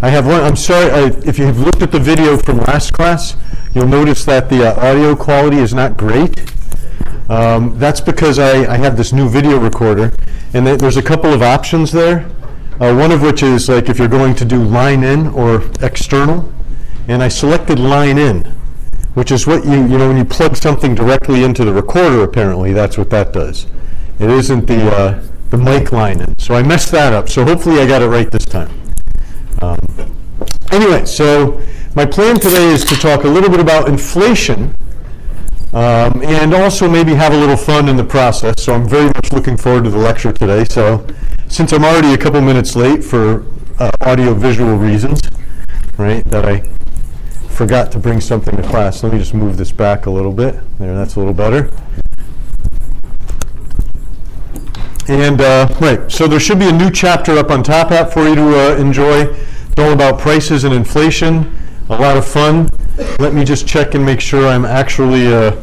I have one, I'm sorry, I- if you have looked at the video from last class, you'll notice that the uh, audio quality is not great. Um, That's because I, I have this new video recorder, and there- there's a couple of options there. Uh, One of which is like if you're going to do line in or external, and I selected line in, which is what you, you know, when you plug something directly into the recorder, apparently, that's what that does. It isn't the, uh, the mic line in. So I messed that up, so hopefully I got it right this time. Um, Anyway, so my plan today is to talk a little bit about inflation um, and also maybe have a little fun in the process. So I'm very much looking forward to the lecture today. So since I'm already a couple minutes late for uh, audio-visual reasons, right, that I forgot to bring something to class, let me just move this back a little bit. There, that's a little better. And, uh, right, so there should be a new chapter up on Top Hat for you to uh, enjoy. It's all about prices and inflation, a lot of fun. Let me just check and make sure I'm actually, uh,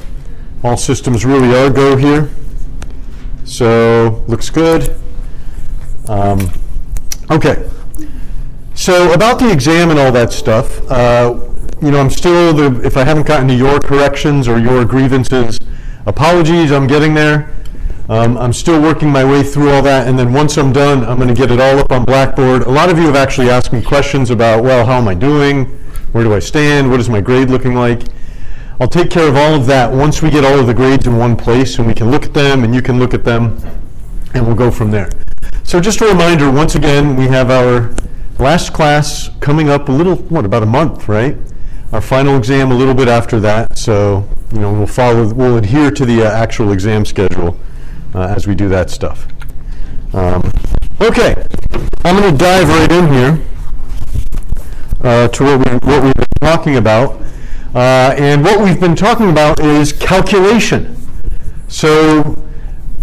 all systems really are go here. So, looks good. Um, Okay. So about the exam and all that stuff, uh, you know, I'm still, the, if I haven't gotten to your corrections or your grievances, apologies, I'm getting there. Um, I'm still working my way through all that, and then once I'm done, I'm going to get it all up on Blackboard. A lot of you have actually asked me questions about, well, how am I doing? Where do I stand? What is my grade looking like? I'll take care of all of that once we get all of the grades in one place, and we can look at them, and you can look at them, and we'll go from there. So just a reminder, once again, we have our last class coming up a little, what, about a month, right? Our final exam a little bit after that, so, you know, we'll follow, we'll adhere to the uh, actual exam schedule as we do that stuff. Um, Okay, I'm going to dive right in here uh, to what we, what we've been talking about. Uh, And what we've been talking about is calculation. So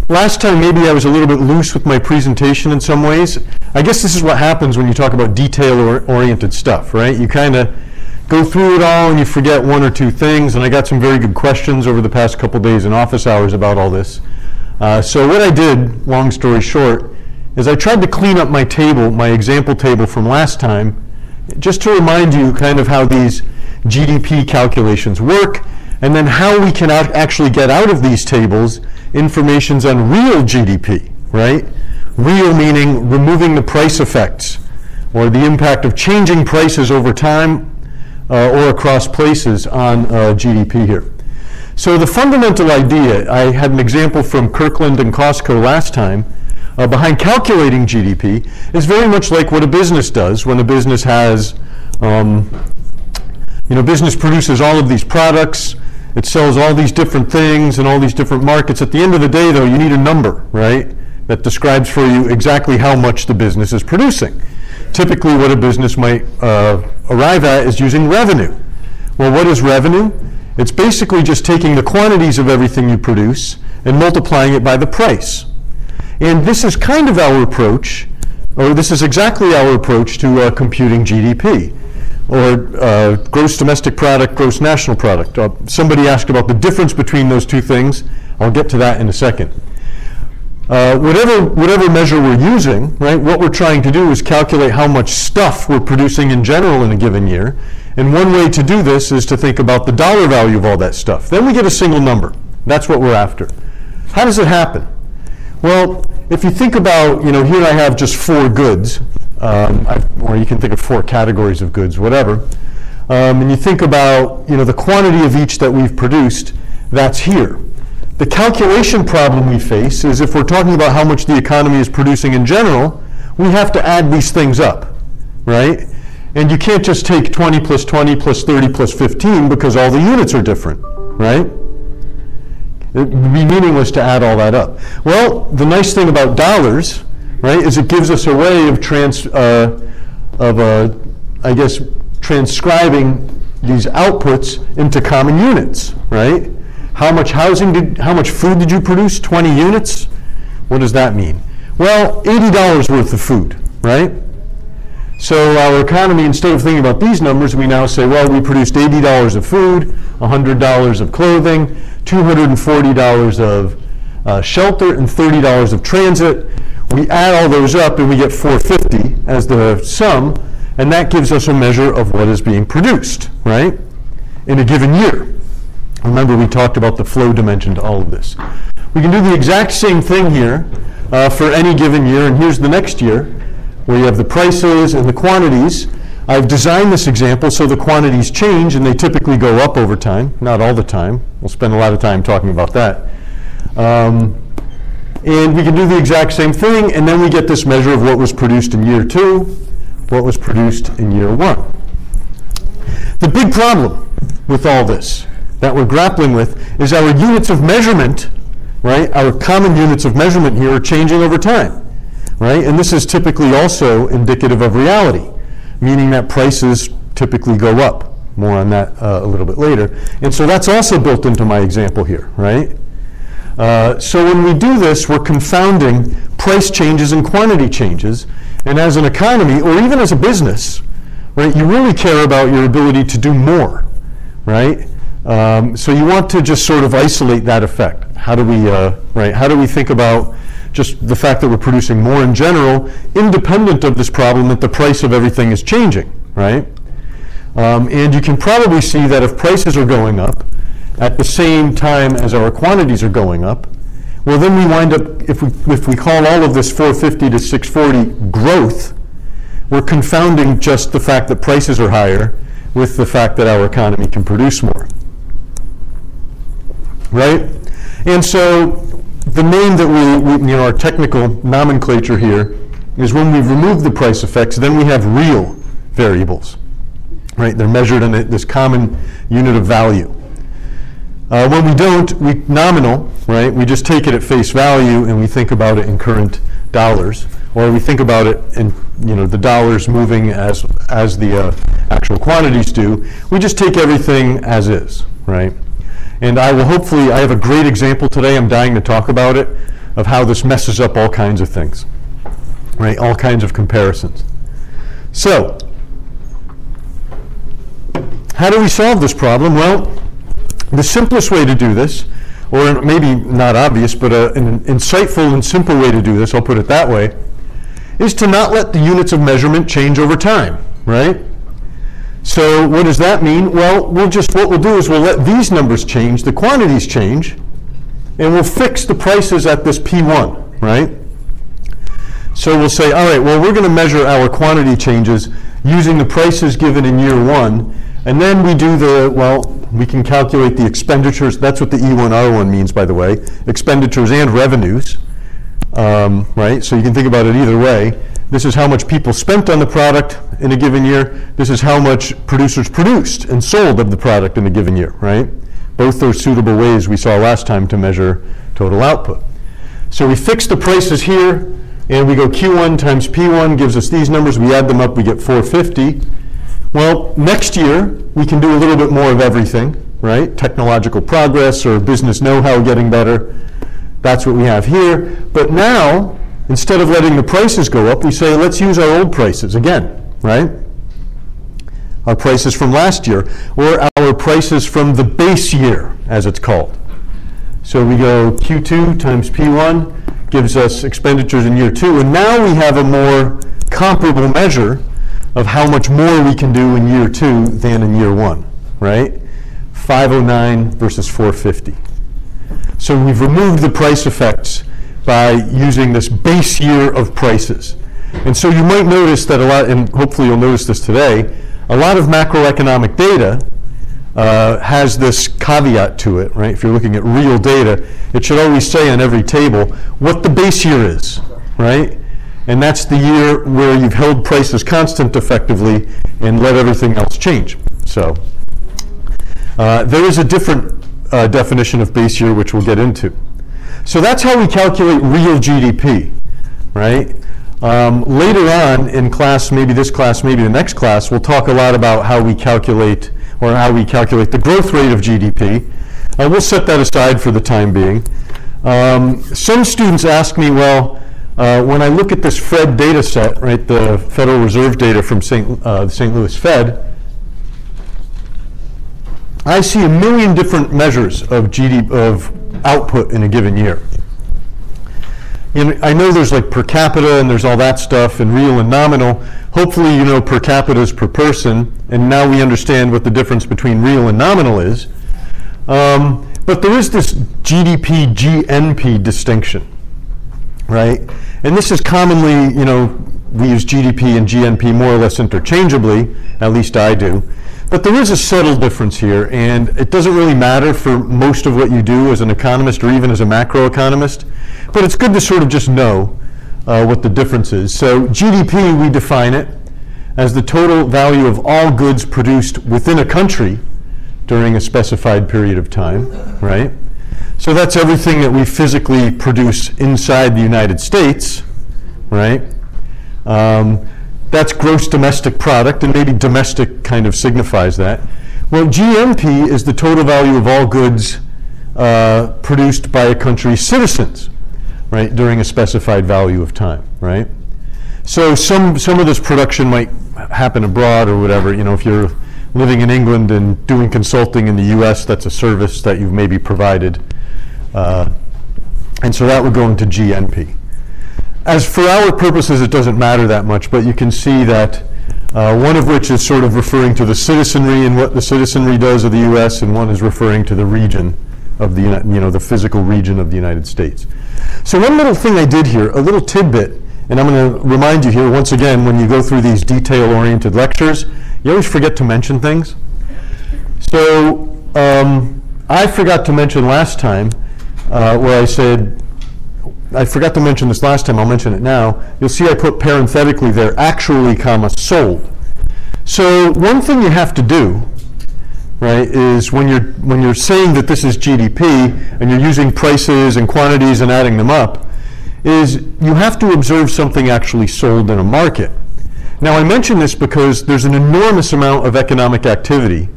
last time maybe I was a little bit loose with my presentation in some ways. I guess this is what happens when you talk about detail-oriented stuff, right? You kind of go through it all and you forget one or two things, and I got some very good questions over the past couple days in office hours about all this. Uh, So what I did, long story short, is I tried to clean up my table, my example table from last time, just to remind you kind of how these GDP calculations work, and then how we can actually get out of these tables informations on real GDP, right? Real meaning removing the price effects, or the impact of changing prices over time uh, or across places on uh, GDP here. So the fundamental idea, I had an example from Kirkland and Costco last time, uh, behind calculating GDP is very much like what a business does when a business has, um, you know, business produces all of these products, it sells all these different things in all these different markets. At the end of the day, though, you need a number, right, that describes for you exactly how much the business is producing. Typically, what a business might uh, arrive at is using revenue. Well, what is revenue? It's basically just taking the quantities of everything you produce and multiplying it by the price. And this is kind of our approach, or this is exactly our approach to uh, computing GDP, or uh, gross domestic product, gross national product. Uh, somebody asked about the difference between those two things. I'll get to that in a second. Uh, whatever, whatever measure we're using, right, what we're trying to do is calculate how much stuff we're producing in general in a given year. And one way to do this is to think about the dollar value of all that stuff. Then we get a single number. That's what we're after. How does it happen? Well, if you think about, you know, here I have just four goods, um, or you can think of four categories of goods, whatever. Um, and you think about, you know, the quantity of each that we've produced, that's here. The calculation problem we face is if we're talking about how much the economy is producing in general, we have to add these things up, right? And you can't just take 20 plus 20 plus 30 plus 15 because all the units are different, right? It would be meaningless to add all that up. Well, the nice thing about dollars, right, is it gives us a way of trans, uh, of, uh, I guess, transcribing these outputs into common units, right? How much housing did, how much food did you produce? 20 units? What does that mean? Well, $80 worth of food, right? So our economy, instead of thinking about these numbers, we now say, well, we produced $80 of food, $100 of clothing, $240 of uh, shelter, and $30 of transit. We add all those up and we get 450 as the sum. and that gives us a measure of what is being produced, right, in a given year. Remember, we talked about the flow dimension to all of this. We can do the exact same thing here uh, for any given year, and here's the next year, where you have the prices and the quantities. I've designed this example so the quantities change, and they typically go up over time, not all the time. We'll spend a lot of time talking about that. Um, and we can do the exact same thing, and then we get this measure of what was produced in year two, what was produced in year one. The big problem with all this that we're grappling with is our units of measurement, right? Our common units of measurement here are changing over time, right? And this is typically also indicative of reality, meaning that prices typically go up. More on that uh, a little bit later. And so that's also built into my example here, right? Uh, so when we do this, we're confounding price changes and quantity changes. And as an economy, or even as a business, right, you really care about your ability to do more, right? Um, so you want to just sort of isolate that effect. How do we, uh, right? How do we think about just the fact that we're producing more in general, independent of this problem that the price of everything is changing, right? Um, and you can probably see that if prices are going up, at the same time as our quantities are going up, well, then we wind up, if we, if we call all of this 450 to 640 growth, we're confounding just the fact that prices are higher with the fact that our economy can produce more. Right? And so the name that we, we, you know, our technical nomenclature here is when we've removed the price effects, then we have real variables. Right? They're measured in a, this common unit of value. Uh, when we don't, we nominal, right? We just take it at face value and we think about it in current dollars, or we think about it in you know the dollars moving as as the uh, actual quantities do. We just take everything as is, right? And I will hopefully, I have a great example today. I'm dying to talk about it of how this messes up all kinds of things, right? All kinds of comparisons. So, how do we solve this problem? Well, the simplest way to do this, or maybe not obvious, but a, an insightful and simple way to do this, I'll put it that way, is to not let the units of measurement change over time, right? So what does that mean? Well, we'll just, what we'll do is we'll let these numbers change, the quantities change, and we'll fix the prices at this P1, right? So we'll say, all right, well, we're going to measure our quantity changes using the prices given in year one, and then we do the, well, we can calculate the expenditures. That's what the E1R1 means, by the way, expenditures and revenues, um, right? So you can think about it either way. This is how much people spent on the product in a given year. This is how much producers produced and sold of the product in a given year, right? Both are suitable ways we saw last time to measure total output. So we fix the prices here, and we go Q1 times P1 gives us these numbers. We add them up, we get 450. Well, next year, we can do a little bit more of everything, right? Technological progress or business know-how getting better. That's what we have here. But now, instead of letting the prices go up, we say, let's use our old prices again, right? Our prices from last year, or our prices from the base year, as it's called. So we go Q2 times P1 gives us expenditures in year two, and now we have a more comparable measure of how much more we can do in year two than in year one, right? 509 versus 450. So we've removed the price effects by using this base year of prices. And so you might notice that a lot, and hopefully you'll notice this today, a lot of macroeconomic data uh, has this caveat to it, right? If you're looking at real data, it should always say on every table what the base year is, right? And that's the year where you've held prices constant effectively and let everything else change. So uh, there is a different uh, definition of base year, which we'll get into. So that's how we calculate real GDP, right? Um, later on in class, maybe this class, maybe the next class, we'll talk a lot about how we calculate or how we calculate the growth rate of GDP. Uh, we'll set that aside for the time being. Um, some students ask me, well, uh, when I look at this Fed data set, right, the Federal Reserve data from St. Uh, St. Louis Fed, I see a million different measures of GDP of output in a given year. I know there's like per capita and there's all that stuff and real and nominal. Hopefully you know per capita is per person, and now we understand what the difference between real and nominal is. Um, but there is this GDP, GNP distinction, right? And this is commonly, you know, we use GDP and GNP more or less interchangeably, at least I do. But there is a subtle difference here, and it doesn't really matter for most of what you do as an economist or even as a macroeconomist. But it's good to sort of just know uh, what the difference is. So GDP, we define it as the total value of all goods produced within a country during a specified period of time, right? So that's everything that we physically produce inside the United States, right? Um, that's gross domestic product, and maybe domestic kind of signifies that. Well, GNP is the total value of all goods uh, produced by a country's citizens, right, during a specified value of time, right? So some, some of this production might happen abroad or whatever. You know, if you're living in England and doing consulting in the U.S., that's a service that you've maybe provided. Uh, and so that would go into GNP. As for our purposes, it doesn't matter that much, but you can see that uh, one of which is sort of referring to the citizenry and what the citizenry does of the U.S., and one is referring to the region of the, you know, the physical region of the United States. So one little thing I did here, a little tidbit, and I'm going to remind you here once again, when you go through these detail-oriented lectures, you always forget to mention things. So um, I forgot to mention last time uh, where I said, I forgot to mention this last time, I'll mention it now. You'll see I put parenthetically there, actually, comma, sold. So one thing you have to do, right, is when you're, when you're saying that this is GDP and you're using prices and quantities and adding them up, is you have to observe something actually sold in a market. Now, I mention this because there's an enormous amount of economic activity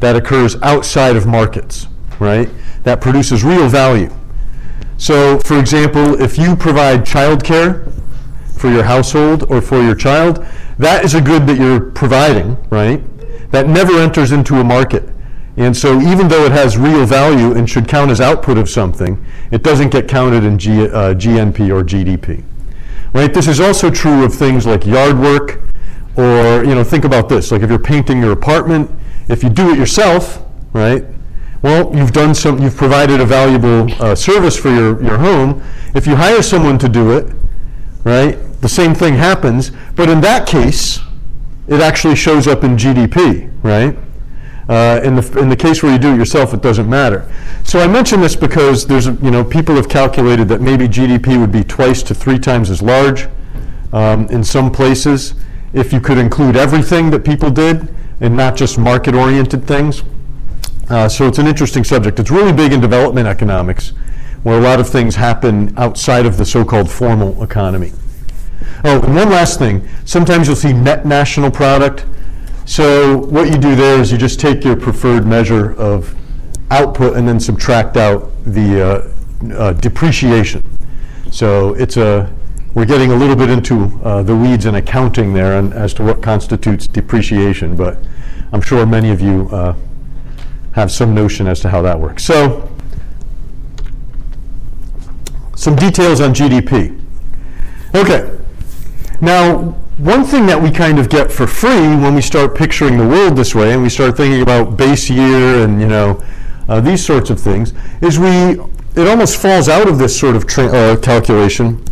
that occurs outside of markets, right, that produces real value. So, for example, if you provide childcare for your household or for your child, that is a good that you're providing, right? That never enters into a market. And so even though it has real value and should count as output of something, it doesn't get counted in G, uh, GNP or GDP. Right? This is also true of things like yard work or, you know, think about this. Like if you're painting your apartment, if you do it yourself, right? Well, you've done some, you've provided a valuable uh, service for your, your home. If you hire someone to do it, right, the same thing happens. But in that case, it actually shows up in GDP, right? Uh, in, the, in the case where you do it yourself, it doesn't matter. So I mention this because there's, you know, people have calculated that maybe GDP would be twice to three times as large um, in some places if you could include everything that people did and not just market-oriented things. Uh, so it's an interesting subject. It's really big in development economics, where a lot of things happen outside of the so-called formal economy. Oh, and one last thing. Sometimes you'll see net national product. So what you do there is you just take your preferred measure of output and then subtract out the uh, uh, depreciation. So it's a, we're getting a little bit into uh, the weeds in accounting there and as to what constitutes depreciation, but I'm sure many of you uh, have some notion as to how that works. So some details on GDP. Okay. Now, one thing that we kind of get for free when we start picturing the world this way and we start thinking about base year and you know uh, these sorts of things is we it almost falls out of this sort of uh, calculation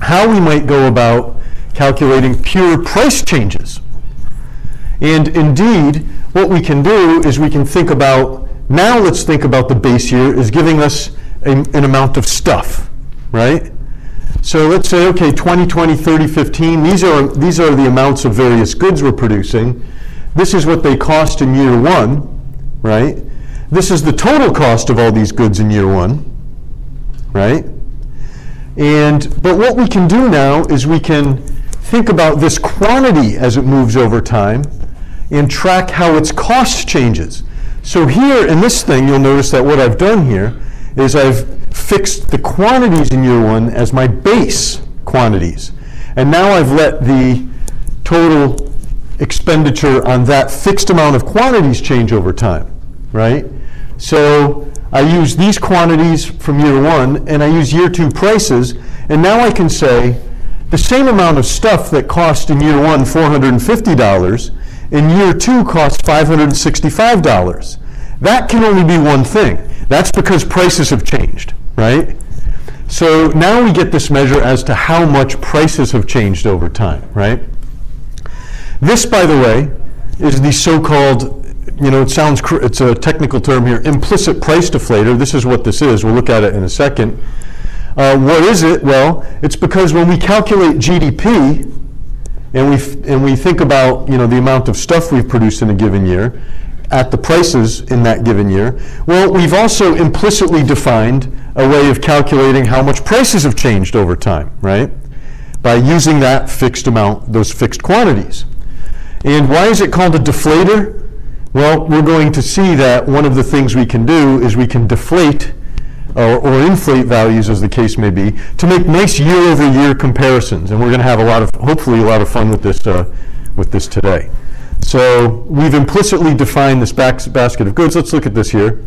how we might go about calculating pure price changes. And indeed, what we can do is we can think about now let's think about the base year is giving us a, an amount of stuff, right? So let's say, okay, 2020, 30, 15, these are, these are the amounts of various goods we're producing. This is what they cost in year one, right? This is the total cost of all these goods in year one, right? And, but what we can do now is we can think about this quantity as it moves over time and track how its cost changes. So here in this thing, you'll notice that what I've done here is I've fixed the quantities in year one as my base quantities. And now I've let the total expenditure on that fixed amount of quantities change over time, right? So I use these quantities from year one, and I use year two prices, And now I can say the same amount of stuff that cost in year one $450 in year two cost $565. That can only be one thing. That's because prices have changed, right? So now we get this measure as to how much prices have changed over time, right? This, by the way, is the so-called, you know, it sounds, it's a technical term here, implicit price deflator. This is what this is. We'll look at it in a second. Uh, what is it? Well, it's because when we calculate GDP and we, and we think about, you know, the amount of stuff we've produced in a given year at the prices in that given year, well, we've also implicitly defined a way of calculating how much prices have changed over time, right? By using that fixed amount, those fixed quantities. And why is it called a deflator? Well, we're going to see that one of the things we can do is we can deflate or, or inflate values, as the case may be, to make nice year-over-year comparisons. And we're going to have a lot of, hopefully, a lot of fun with this, uh, with this today. So we've implicitly defined this basket of goods. Let's look at this here.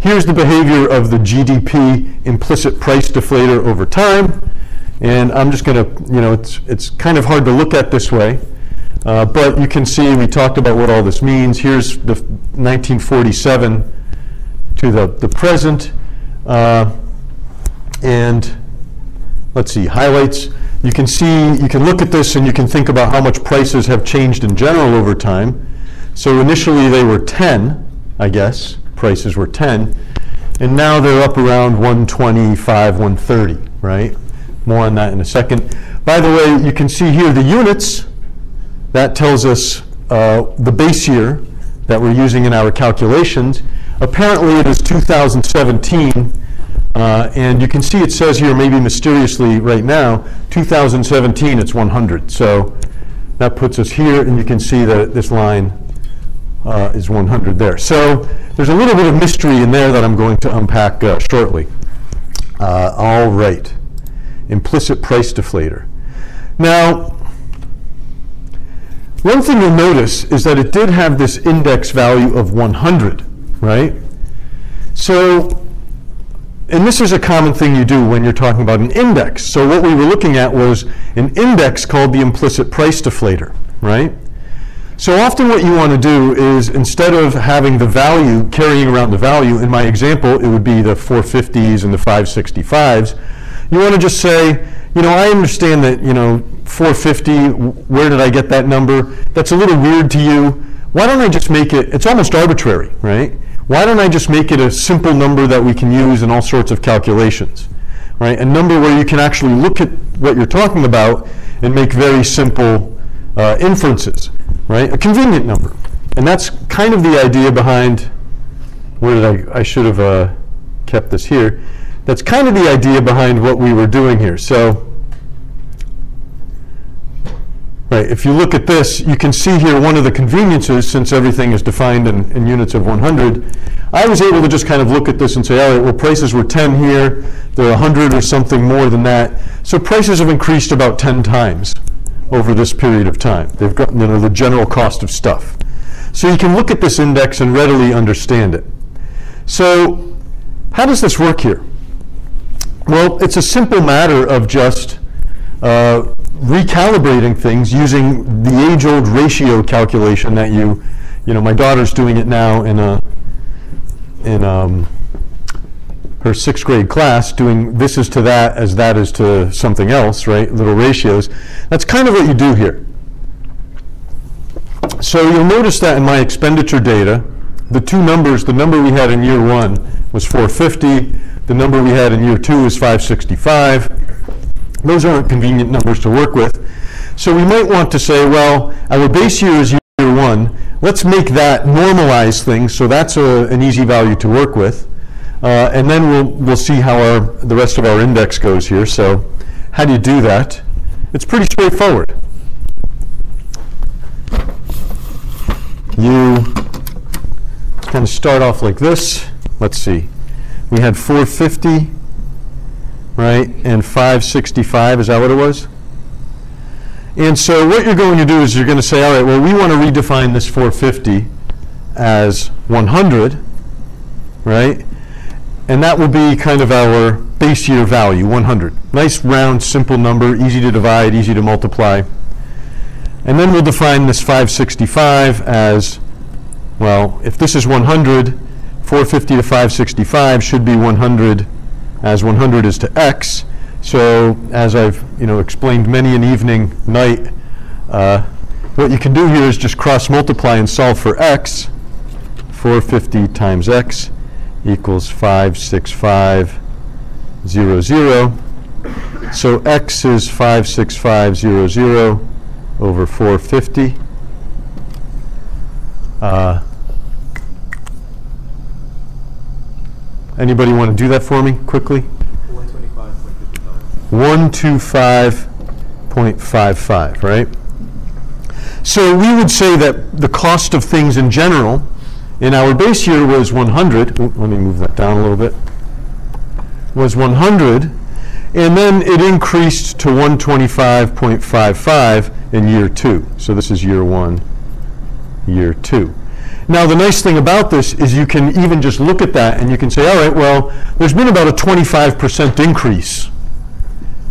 Here's the behavior of the GDP implicit price deflator over time. And I'm just going to, you know, it's, it's kind of hard to look at this way. Uh, but you can see we talked about what all this means. Here's the 1947 to the, the present. Uh, and let's see, highlights. You can see, you can look at this and you can think about how much prices have changed in general over time. So initially they were 10, I guess, prices were 10. And now they're up around 125, 130, right? More on that in a second. By the way, you can see here the units that tells us uh, the base year that we're using in our calculations. Apparently it is 2017, uh, and you can see it says here, maybe mysteriously right now, 2017, it's 100. So that puts us here, and you can see that this line uh, is 100 there. So there's a little bit of mystery in there that I'm going to unpack uh, shortly. Uh, all right, implicit price deflator. Now, one thing you'll notice is that it did have this index value of 100, right? So, and this is a common thing you do when you're talking about an index. So what we were looking at was an index called the implicit price deflator, right? So often what you want to do is instead of having the value, carrying around the value, in my example, it would be the 450s and the 565s, you want to just say, you know, I understand that, you know, 450, where did I get that number? That's a little weird to you. Why don't I just make it, it's almost arbitrary, right? Why don't I just make it a simple number that we can use in all sorts of calculations, right? A number where you can actually look at what you're talking about and make very simple uh, inferences, right? A convenient number. And that's kind of the idea behind, where did I, I should have uh, kept this here. That's kind of the idea behind what we were doing here. So Right, if you look at this, you can see here one of the conveniences, since everything is defined in, in, units of 100, I was able to just kind of look at this and say, all right, well, prices were 10 here, they're 100 or something more than that. So prices have increased about 10 times over this period of time. They've gotten you know, the general cost of stuff. So you can look at this index and readily understand it. So how does this work here? Well, it's a simple matter of just uh, recalibrating things using the age-old ratio calculation that you, you know, my daughter's doing it now in a, in um, her sixth grade class, doing this is to that as that is to something else, right? Little ratios. That's kind of what you do here. So you'll notice that in my expenditure data, the two numbers, the number we had in year one was 450, the number we had in year two is 565. Those aren't convenient numbers to work with. So we might want to say, well, our base year is year one. Let's make that normalize things, so that's a, an easy value to work with. Uh, and then we'll, we'll see how our, the rest of our index goes here. So how do you do that? It's pretty straightforward. You kind of start off like this. Let's see. We had 450 right? And 565, is that what it was? And so what you're going to do is you're going to say, all right, well, we want to redefine this 450 as 100, right? And that will be kind of our base year value, 100. Nice round, simple number, easy to divide, easy to multiply. And then we'll define this 565 as, well, if this is 100, 450 to 565 should be 100 as 100 is to x. So as I've you know explained many an evening, night, uh, what you can do here is just cross multiply and solve for x. 450 times x equals 56500. So x is 56500 over 450. Uh, anybody want to do that for me quickly? 125.55, right? So we would say that the cost of things in general in our base year was 100. Ooh, let me move that down a little bit. Was 100, and then it increased to 125.55 in year two. So this is year one, year two. Now, the nice thing about this is you can even just look at that and you can say, all right, well, there's been about a 25% increase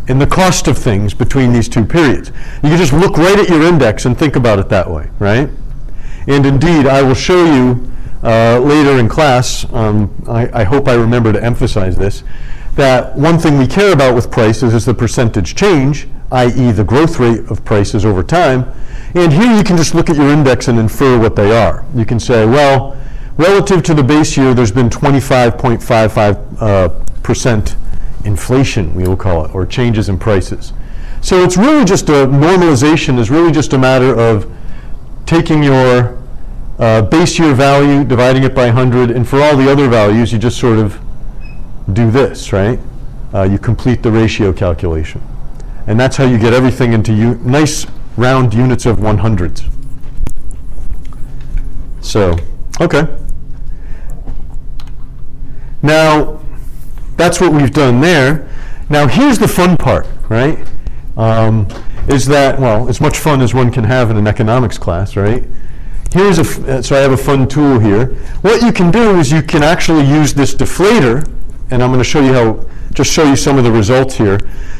in the cost of things between these two periods. You can just look right at your index and think about it that way, right? And indeed, I will show you uh, later in class, um, I, I, hope I remember to emphasize this, that one thing we care about with prices is the percentage change, i.e. the growth rate of prices over time. And here you can just look at your index and infer what they are. You can say, well, relative to the base year, there's been 25.55 uh, percent inflation, we will call it, or changes in prices. So it's really just a normalization is really just a matter of taking your uh, base year value, dividing it by 100, and for all the other values, you just sort of do this, right? Uh, you complete the ratio calculation. And that's how you get everything into you nice round units of 100s. So, okay. Now, that's what we've done there. Now here's the fun part, right? Um, is that, well, as much fun as one can have in an economics class, right? Here's a, uh, so I have a fun tool here. What you can do is you can actually use this deflator, and I'm going to show you how, just show you some of the results here,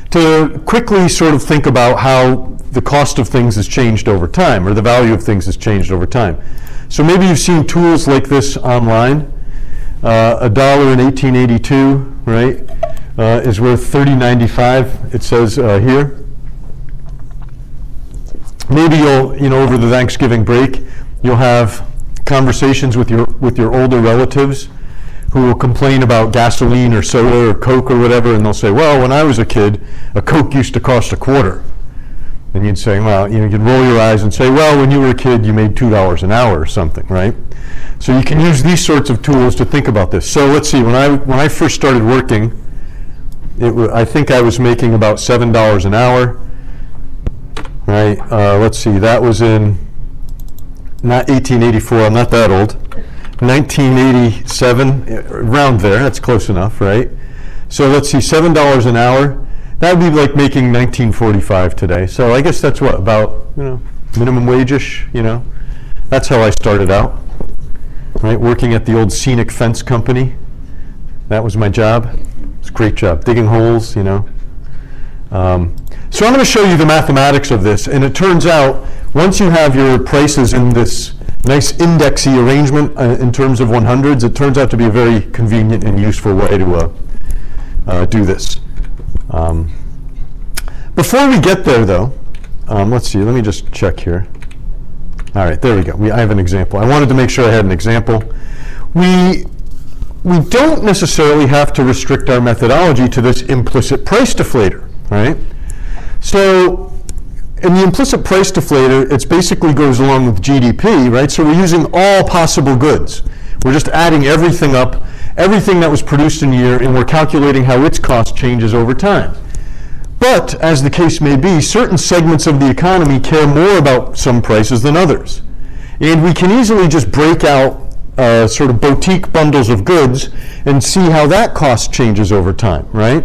to quickly sort of think about how the cost of things has changed over time, or the value of things has changed over time. So maybe you've seen tools like this online. Uh, a dollar in 1882, right, uh, is worth 30.95. It says uh, here. Maybe you'll, you know, over the Thanksgiving break, you'll have conversations with your with your older relatives who will complain about gasoline or soda or Coke or whatever, and they'll say, "Well, when I was a kid, a Coke used to cost a quarter." And you'd say, "Well, you know, you'd roll your eyes and say, "Well, when you were a kid, you made two dollars an hour or something, right?" So you can use these sorts of tools to think about this. So let's see, when I, when I first started working, it I think I was making about $7 an hour. Right, uh, let's see, that was in, not 1884, I'm not that old. 1987, around there, that's close enough, right? So let's see, $7 an hour. That would be like making 1945 today. So I guess that's what, about, you know, minimum wage-ish, you know? That's how I started out right? Working at the old Scenic Fence Company. That was my job. It's a great job, digging holes, you know. Um, so I'm going to show you the mathematics of this, and it turns out once you have your prices in this nice indexy arrangement uh, in terms of 100s, it turns out to be a very convenient and useful way to uh, uh, do this. Um, before we get there, though, um, let's see, let me just check here. All right, there we go. We, I have an example. I wanted to make sure I had an example. We, we don't necessarily have to restrict our methodology to this implicit price deflator, right? So in the implicit price deflator, it basically goes along with GDP, right? So we're using all possible goods. We're just adding everything up, everything that was produced in a year, and we're calculating how its cost changes over time. But, as the case may be, certain segments of the economy care more about some prices than others. And we can easily just break out uh, sort of boutique bundles of goods and see how that cost changes over time, right?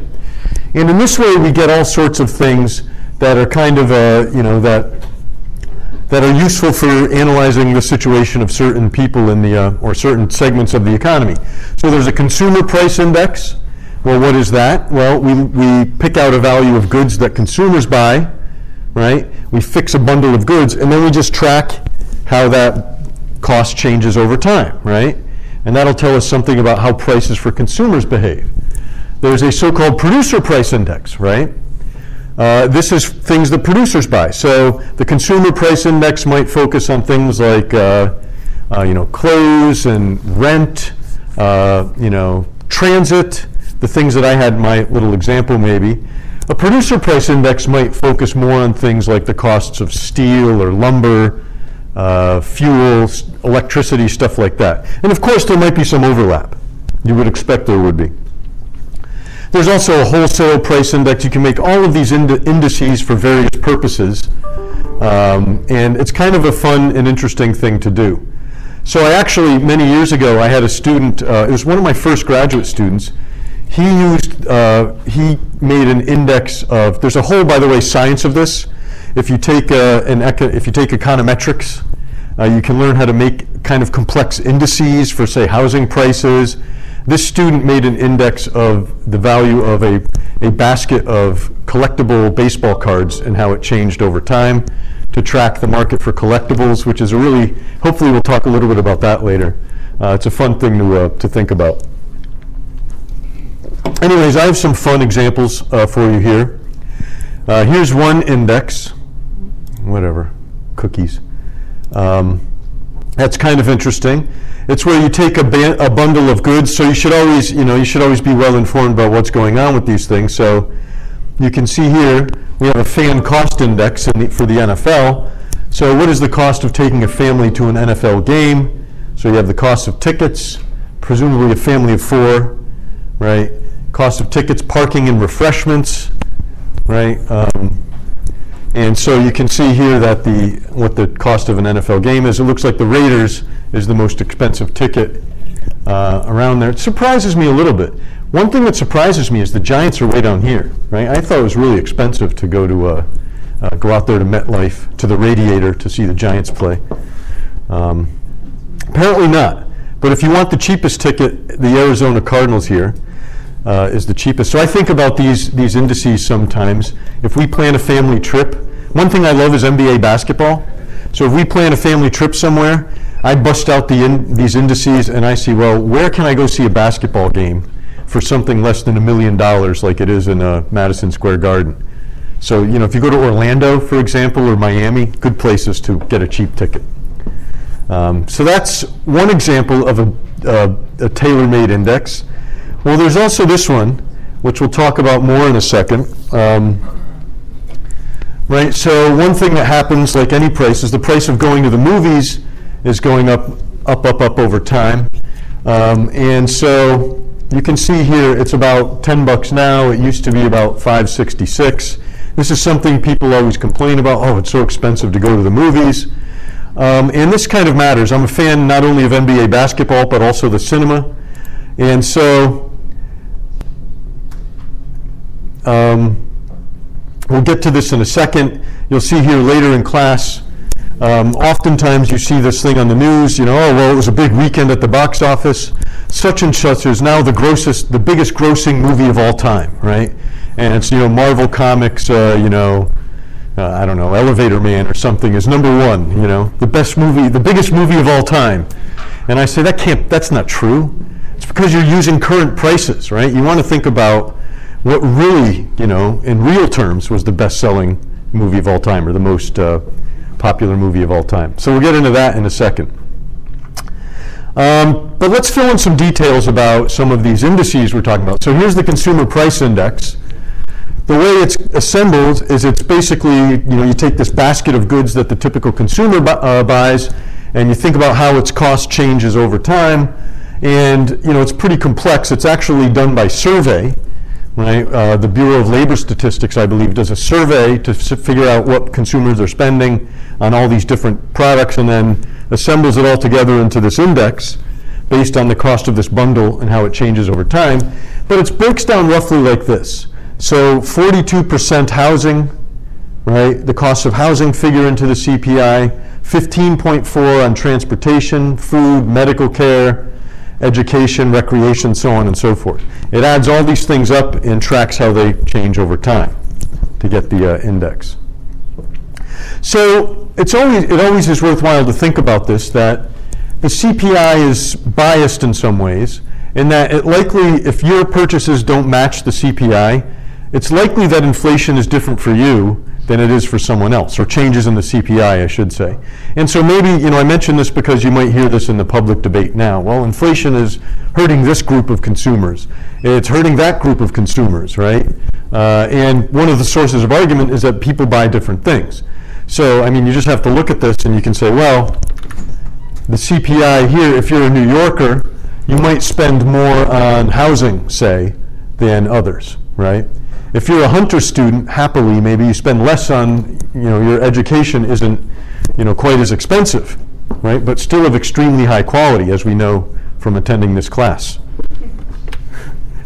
And in this way, we get all sorts of things that are kind of, uh, you know, that that are useful for analyzing the situation of certain people in the, uh, or certain segments of the economy. So there's a consumer price index, Well, what is that? Well, we, we pick out a value of goods that consumers buy, right? We fix a bundle of goods, and then we just track how that cost changes over time, right? And that'll tell us something about how prices for consumers behave. There's a so-called producer price index, right? Uh, this is things that producers buy. So the consumer price index might focus on things like, uh, uh, you know, clothes and rent, uh, you know, transit, the things that I had in my little example maybe. A producer price index might focus more on things like the costs of steel or lumber, uh, fuel, electricity, stuff like that. And of course, there might be some overlap. You would expect there would be. There's also a wholesale price index. You can make all of these ind indices for various purposes. Um, and it's kind of a fun and interesting thing to do. So I actually, many years ago, I had a student, uh, it was one of my first graduate students. He used, uh, he made an index of, there's a whole, by the way, science of this. If you take, uh, an if you take econometrics, uh, you can learn how to make kind of complex indices for, say, housing prices this student made an index of the value of a, a basket of collectible baseball cards and how it changed over time to track the market for collectibles, which is a really, hopefully we'll talk a little bit about that later. Uh, it's a fun thing to, uh, to think about. Anyways, I have some fun examples uh, for you here. Uh, here's one index, whatever, cookies. Um, that's kind of interesting. It's where you take a, a, bundle of goods, so you should always, you know, you should always be well informed about what's going on with these things. So you can see here we have a fan cost index the, for the NFL. So what is the cost of taking a family to an NFL game? So you have the cost of tickets, presumably a family of four, right? Cost of tickets, parking and refreshments, right? Um, and so you can see here that the what the cost of an NFL game is. It looks like the Raiders is the most expensive ticket uh, around there. It surprises me a little bit. One thing that surprises me is the Giants are way down here, right? I thought it was really expensive to go to uh, uh, go out there to MetLife to the Radiator to see the Giants play. Um, apparently not. But if you want the cheapest ticket, the Arizona Cardinals here uh, is the cheapest. So I think about these these indices sometimes. If we plan a family trip, one thing I love is NBA basketball. So if we plan a family trip somewhere, I bust out the in, these indices and I see, well, where can I go see a basketball game for something less than a million dollars like it is in uh, Madison Square Garden? So, you know, if you go to Orlando, for example, or Miami, good places to get a cheap ticket. Um, so that's one example of a, uh, a tailor-made index. Well, there's also this one, which we'll talk about more in a second. Um, Right, so one thing that happens, like any price, is the price of going to the movies is going up, up, up, up over time. Um, and so you can see here it's about 10 bucks now. It used to be about 566. This is something people always complain about. Oh, it's so expensive to go to the movies. Um, and this kind of matters. I'm a fan not only of NBA basketball, but also the cinema. And so um, We'll get to this in a second. You'll see here later in class, um, oftentimes you see this thing on the news, you know, oh, well, it was a big weekend at the box office. Such and such is now the grossest, the biggest grossing movie of all time, right? And it's, you know, Marvel Comics, uh, you know, uh, I don't know, Elevator Man or something is number one, you know, the best movie, the biggest movie of all time. And I say, that can't, that's not true. It's because you're using current prices, right? You want to think about what really, you know, in real terms, was the best-selling movie of all time or the most uh, popular movie of all time. So we'll get into that in a second. Um, but let's fill in some details about some of these indices we're talking about. So here's the consumer price index. The way it's assembled is it's basically, you know, you take this basket of goods that the typical consumer bu uh, buys, and you think about how its cost changes over time. And, you know, it's pretty complex. It's actually done by survey. Right? Uh, the Bureau of Labor Statistics, I believe, does a survey to figure out what consumers are spending on all these different products and then assembles it all together into this index based on the cost of this bundle and how it changes over time. But it breaks down roughly like this. So 42% housing, right? The cost of housing figure into the CPI, 15.4 on transportation, food, medical care, education, recreation, so on and so forth. It adds all these things up and tracks how they change over time to get the uh, index. So it's always, it always is worthwhile to think about this, that the CPI is biased in some ways, in that it likely, if your purchases don't match the CPI, it's likely that inflation is different for you than it is for someone else, or changes in the CPI, I should say. And so maybe, you know, I mention this because you might hear this in the public debate now. Well, inflation is hurting this group of consumers. It's hurting that group of consumers, right? Uh, and one of the sources of argument is that people buy different things. So, I mean, you just have to look at this and you can say, well, the CPI here, if you're a New Yorker, you might spend more on housing, say, than others, right? If you're a Hunter student, happily, maybe you spend less on, you know, your education isn't, you know, quite as expensive, right? But still of extremely high quality, as we know from attending this class.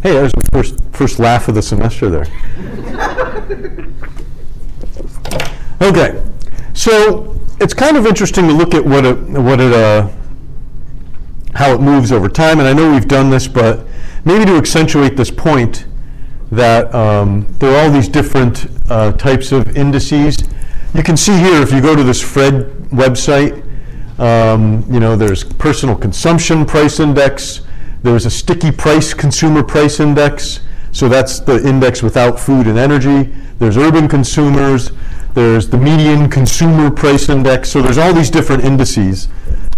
Hey, that was the first, first laugh of the semester there. Okay, so it's kind of interesting to look at what it, what it, uh, how it moves over time, and I know we've done this, but maybe to accentuate this point, that um, there are all these different uh, types of indices. You can see here, if you go to this Fred website, um, you know, there's personal consumption price index, there's a sticky price consumer price index, so that's the index without food and energy. There's urban consumers, there's the median consumer price index, so there's all these different indices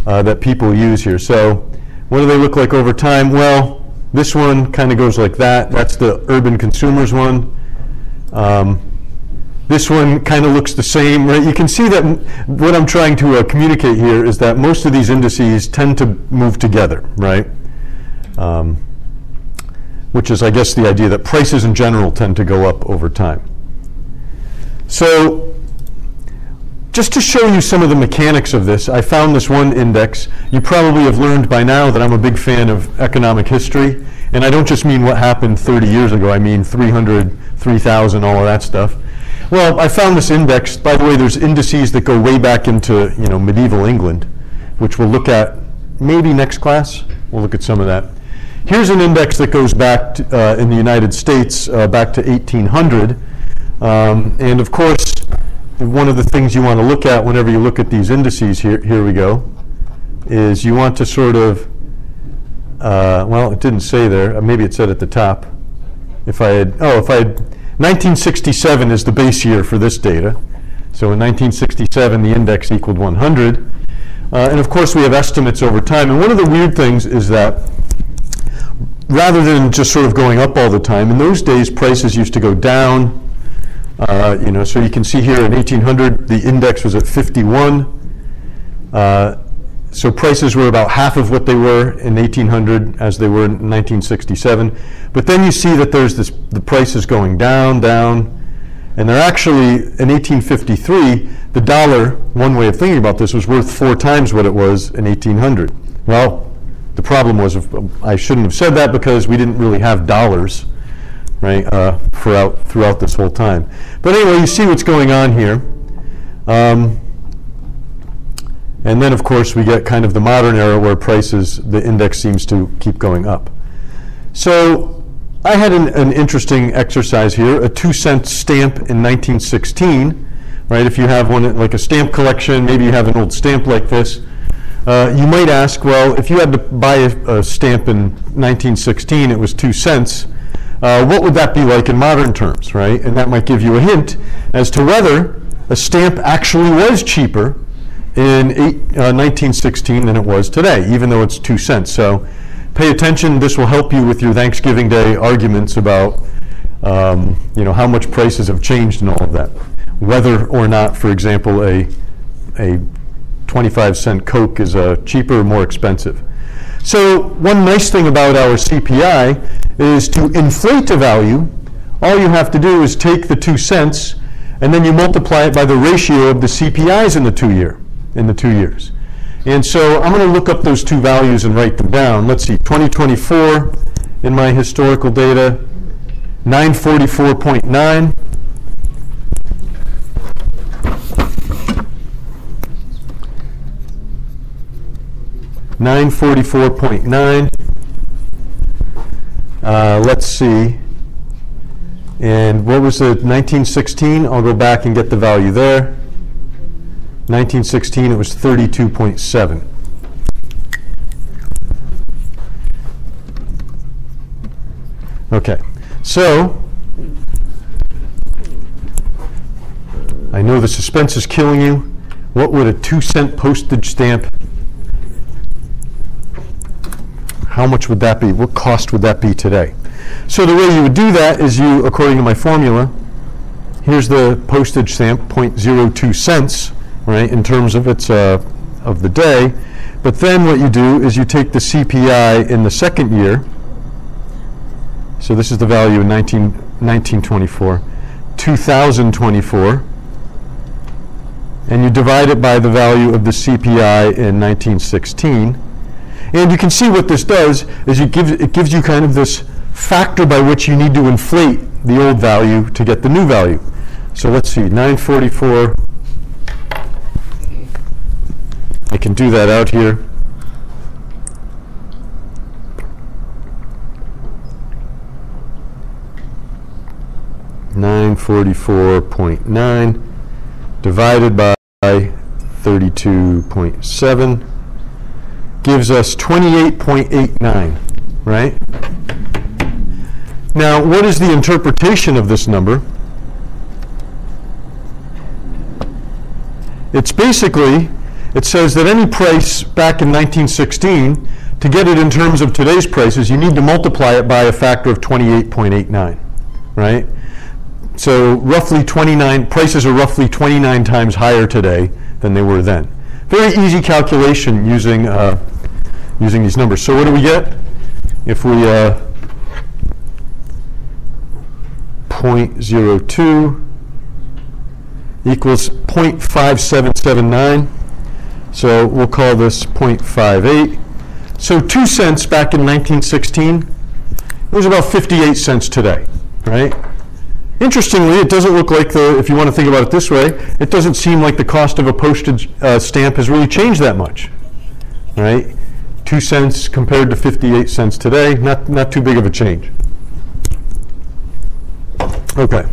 uh, that people use here. So what do they look like over time? Well, this one kind of goes like that. That's the urban consumers one. Um, this one kind of looks the same, right? You can see that what I'm trying to uh, communicate here is that most of these indices tend to move together, right? Um, which is, I guess, the idea that prices in general tend to go up over time. So just to show you some of the mechanics of this, I found this one index. You probably have learned by now that I'm a big fan of economic history. And I don't just mean what happened 30 years ago, I mean 300, 3,000, all of that stuff. Well, I found this index. By the way, there's indices that go way back into you know medieval England, which we'll look at maybe next class. We'll look at some of that. Here's an index that goes back to, uh, in the United States uh, back to 1800. Um, and of course, one of the things you want to look at whenever you look at these indices, here, here we go, is you want to sort of, uh, well, it didn't say there, uh, maybe it said at the top. If I had, oh, if I had, 1967 is the base year for this data. So in 1967, the index equaled 100. Uh, and of course, we have estimates over time. And one of the weird things is that rather than just sort of going up all the time, in those days, prices used to go down, uh, you know, so you can see here in 1800, the index was at 51. Uh, so prices were about half of what they were in 1800 as they were in 1967. But then you see that there's this, the prices going down, down, and they're actually, in 1853, the dollar, one way of thinking about this, was worth four times what it was in 1800. Well, the problem was, I shouldn't have said that because we didn't really have dollars right, uh, throughout, throughout this whole time. But anyway, you see what's going on here. Um, and then, of course, we get kind of the modern era where prices, the index seems to keep going up. So I had an, an interesting exercise here, a two cent stamp in 1916, right? If you have one, like a stamp collection, maybe you have an old stamp like this. Uh, you might ask, well, if you had to buy a, a stamp in 1916, it was two cents uh, what would that be like in modern terms, right? And that might give you a hint as to whether a stamp actually was cheaper in eight, uh, 1916 than it was today, even though it's two cents. So pay attention. This will help you with your Thanksgiving Day arguments about um, you know, how much prices have changed and all of that. Whether or not, for example, a, a 25 cent Coke is uh, cheaper or more expensive. So one nice thing about our CPI is to inflate a value, all you have to do is take the two cents and then you multiply it by the ratio of the CPIs in the two year, in the two years. And so I'm going to look up those two values and write them down. Let's see, 2024 in my historical data, 944.9. 944.9. Uh, let's see. And what was the 1916? I'll go back and get the value there. 1916, it was 32.7. Okay, so I know the suspense is killing you. What would a two cent postage stamp, how much would that be? What cost would that be today? So the way you would do that is you, according to my formula, here's the postage stamp, 0.02 cents, right, in terms of its, uh, of the day. But then what you do is you take the CPI in the second year, so this is the value in 19, 1924, 2024, and you divide it by the value of the CPI in 1916. And you can see what this does is it gives, it gives you kind of this factor by which you need to inflate the old value to get the new value. So let's see, 944. I can do that out here. Nine forty-four point nine divided by thirty-two point seven gives us twenty-eight point eight nine, right? Now, what is the interpretation of this number? It's basically, it says that any price back in 1916, to get it in terms of today's prices, you need to multiply it by a factor of 28.89, right? So roughly 29, prices are roughly 29 times higher today than they were then. Very easy calculation using, uh, using these numbers. So what do we get? If we uh, 0.02 equals 0.5779. So we'll call this 0.58. So 2 cents back in 1916, it was about 58 cents today, right? Interestingly, it doesn't look like the, if you want to think about it this way, it doesn't seem like the cost of a postage uh, stamp has really changed that much, right? 2 cents compared to 58 cents today, not, not too big of a change. Okay.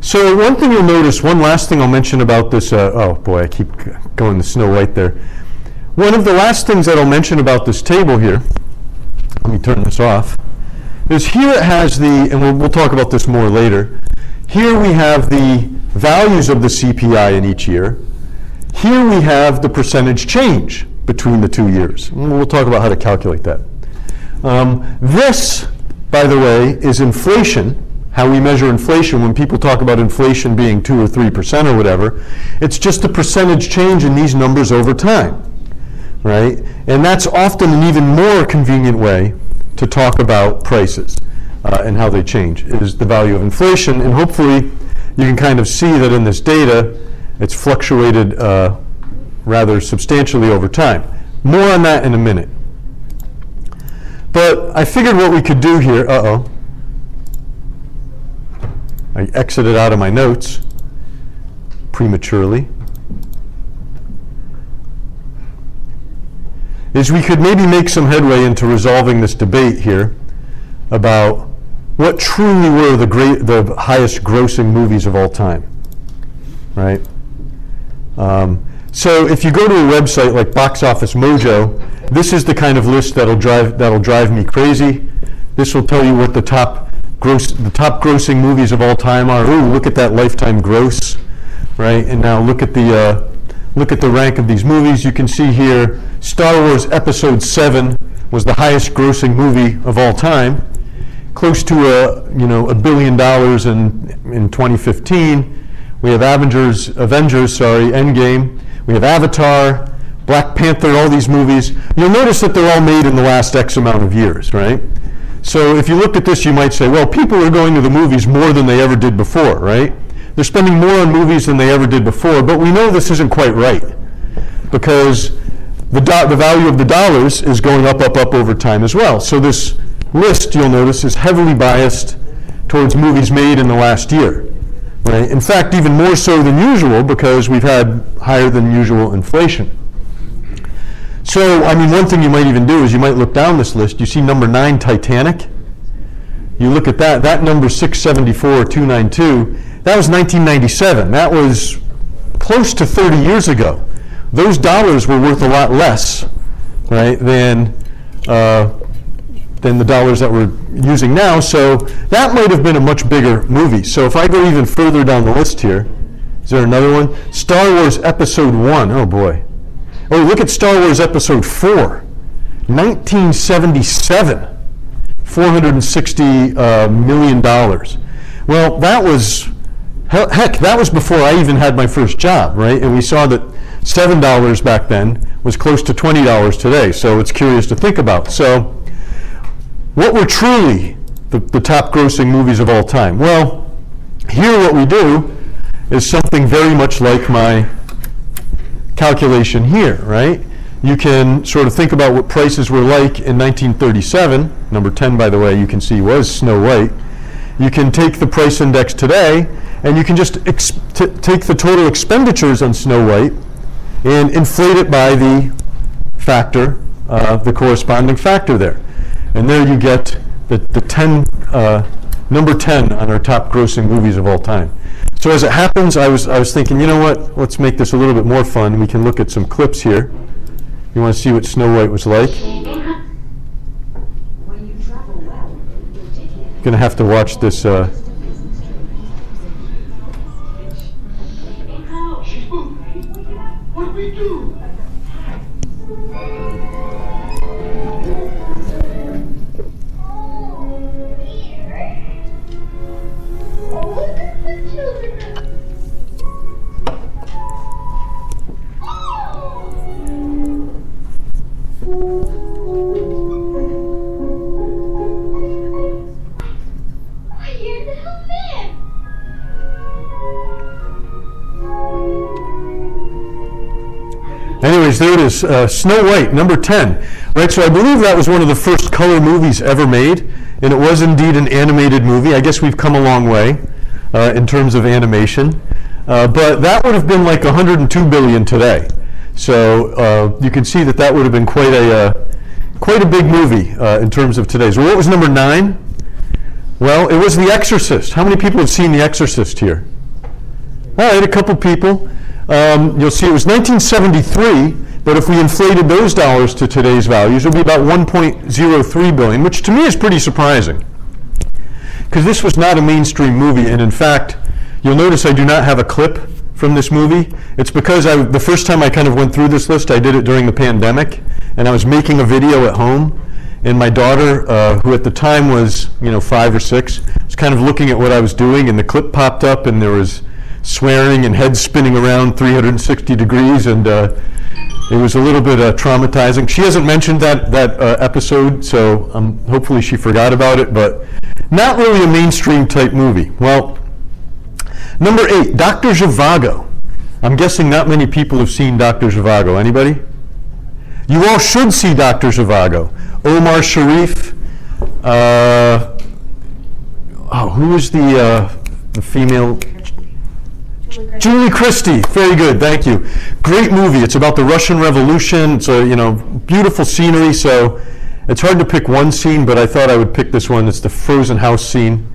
So one thing you'll notice, one last thing I'll mention about this, uh, oh boy, I keep going the Snow White there. One of the last things that I'll mention about this table here, let me turn this off, is here it has the, and we'll, we'll talk about this more later, here we have the values of the CPI in each year. Here we have the percentage change between the two years. We'll talk about how to calculate that. Um, this by the way, is inflation, how we measure inflation when people talk about inflation being 2 or 3% or whatever. It's just the percentage change in these numbers over time, right? And that's often an even more convenient way to talk about prices uh, and how they change, is the value of inflation. And hopefully you can kind of see that in this data, it's fluctuated uh, rather substantially over time. More on that in a minute. But I figured what we could do here, uh-oh. I exited out of my notes prematurely. Is we could maybe make some headway into resolving this debate here about what truly were the great, the highest grossing movies of all time, right? Um, so if you go to a website like Box Office Mojo, this is the kind of list that'll drive that'll drive me crazy. This will tell you what the top gross the top grossing movies of all time are. Ooh, look at that lifetime gross, right? And now look at the uh, look at the rank of these movies. You can see here Star Wars Episode 7 was the highest grossing movie of all time, close to a you know a billion dollars in in 2015. We have Avengers Avengers sorry Endgame we have Avatar, Black Panther, all these movies. You'll notice that they're all made in the last X amount of years, right? So if you looked at this, you might say, well, people are going to the movies more than they ever did before, right? They're spending more on movies than they ever did before, but we know this isn't quite right because the, the value of the dollars is going up, up, up over time as well. So this list, you'll notice, is heavily biased towards movies made in the last year. Right? In fact, even more so than usual because we've had higher than usual inflation. So, I mean, one thing you might even do is you might look down this list. You see number nine, Titanic. You look at that, that number 674, 292, that was 1997. That was close to 30 years ago. Those dollars were worth a lot less, right, than, uh, than the dollars that we're using now. So that might have been a much bigger movie. So if I go even further down the list here, is there another one? Star Wars Episode 1. Oh, boy. Oh, look at Star Wars Episode 4, 1977, 460 uh, million dollars. Well, that was, heck, that was before I even had my first job, right? And we saw that $7 back then was close to $20 today, so it's curious to think about. So, what were truly the, the top grossing movies of all time? Well, here what we do is something very much like my calculation here, right? You can sort of think about what prices were like in 1937. Number 10, by the way, you can see was Snow White. You can take the price index today, and you can just take the total expenditures on Snow White and inflate it by the factor, uh, the corresponding factor there. And there you get the, the 10, uh, number 10 on our top grossing movies of all time. So as it happens, I was, I was thinking, you know what, let's make this a little bit more fun. We can look at some clips here. You want to see what Snow White was like? Going to have to watch this. Uh, Anyways, there it is, uh, Snow White, number 10. Right, so I believe that was one of the first color movies ever made, and it was indeed an animated movie. I guess we've come a long way uh, in terms of animation. Uh, but that would have been like 102 billion today. So uh, you can see that that would have been quite a, uh, quite a big movie uh, in terms of today's. Well, what was number nine? Well, it was The Exorcist. How many people have seen The Exorcist here? All right, a couple people. Um, you'll see it was 1973, but if we inflated those dollars to today's values, it would be about 1.03 billion, which to me is pretty surprising. Because this was not a mainstream movie, and in fact, you'll notice I do not have a clip from this movie. It's because I, the first time I kind of went through this list, I did it during the pandemic, and I was making a video at home, and my daughter, uh, who at the time was, you know, five or six, was kind of looking at what I was doing, and the clip popped up, and there was swearing and head spinning around 360 degrees, and uh, it was a little bit uh, traumatizing. She hasn't mentioned that that uh, episode, so um, hopefully she forgot about it. But not really a mainstream type movie. Well, number eight, Doctor Zhivago. I'm guessing not many people have seen Doctor Zhivago. Anybody? You all should see Doctor Zhivago. Omar Sharif. Uh, oh, who was the uh, the female Julie Christie, very good, thank you. Great movie. It's about the Russian Revolution. It's a you know beautiful scenery. So it's hard to pick one scene, but I thought I would pick this one. It's the frozen house scene.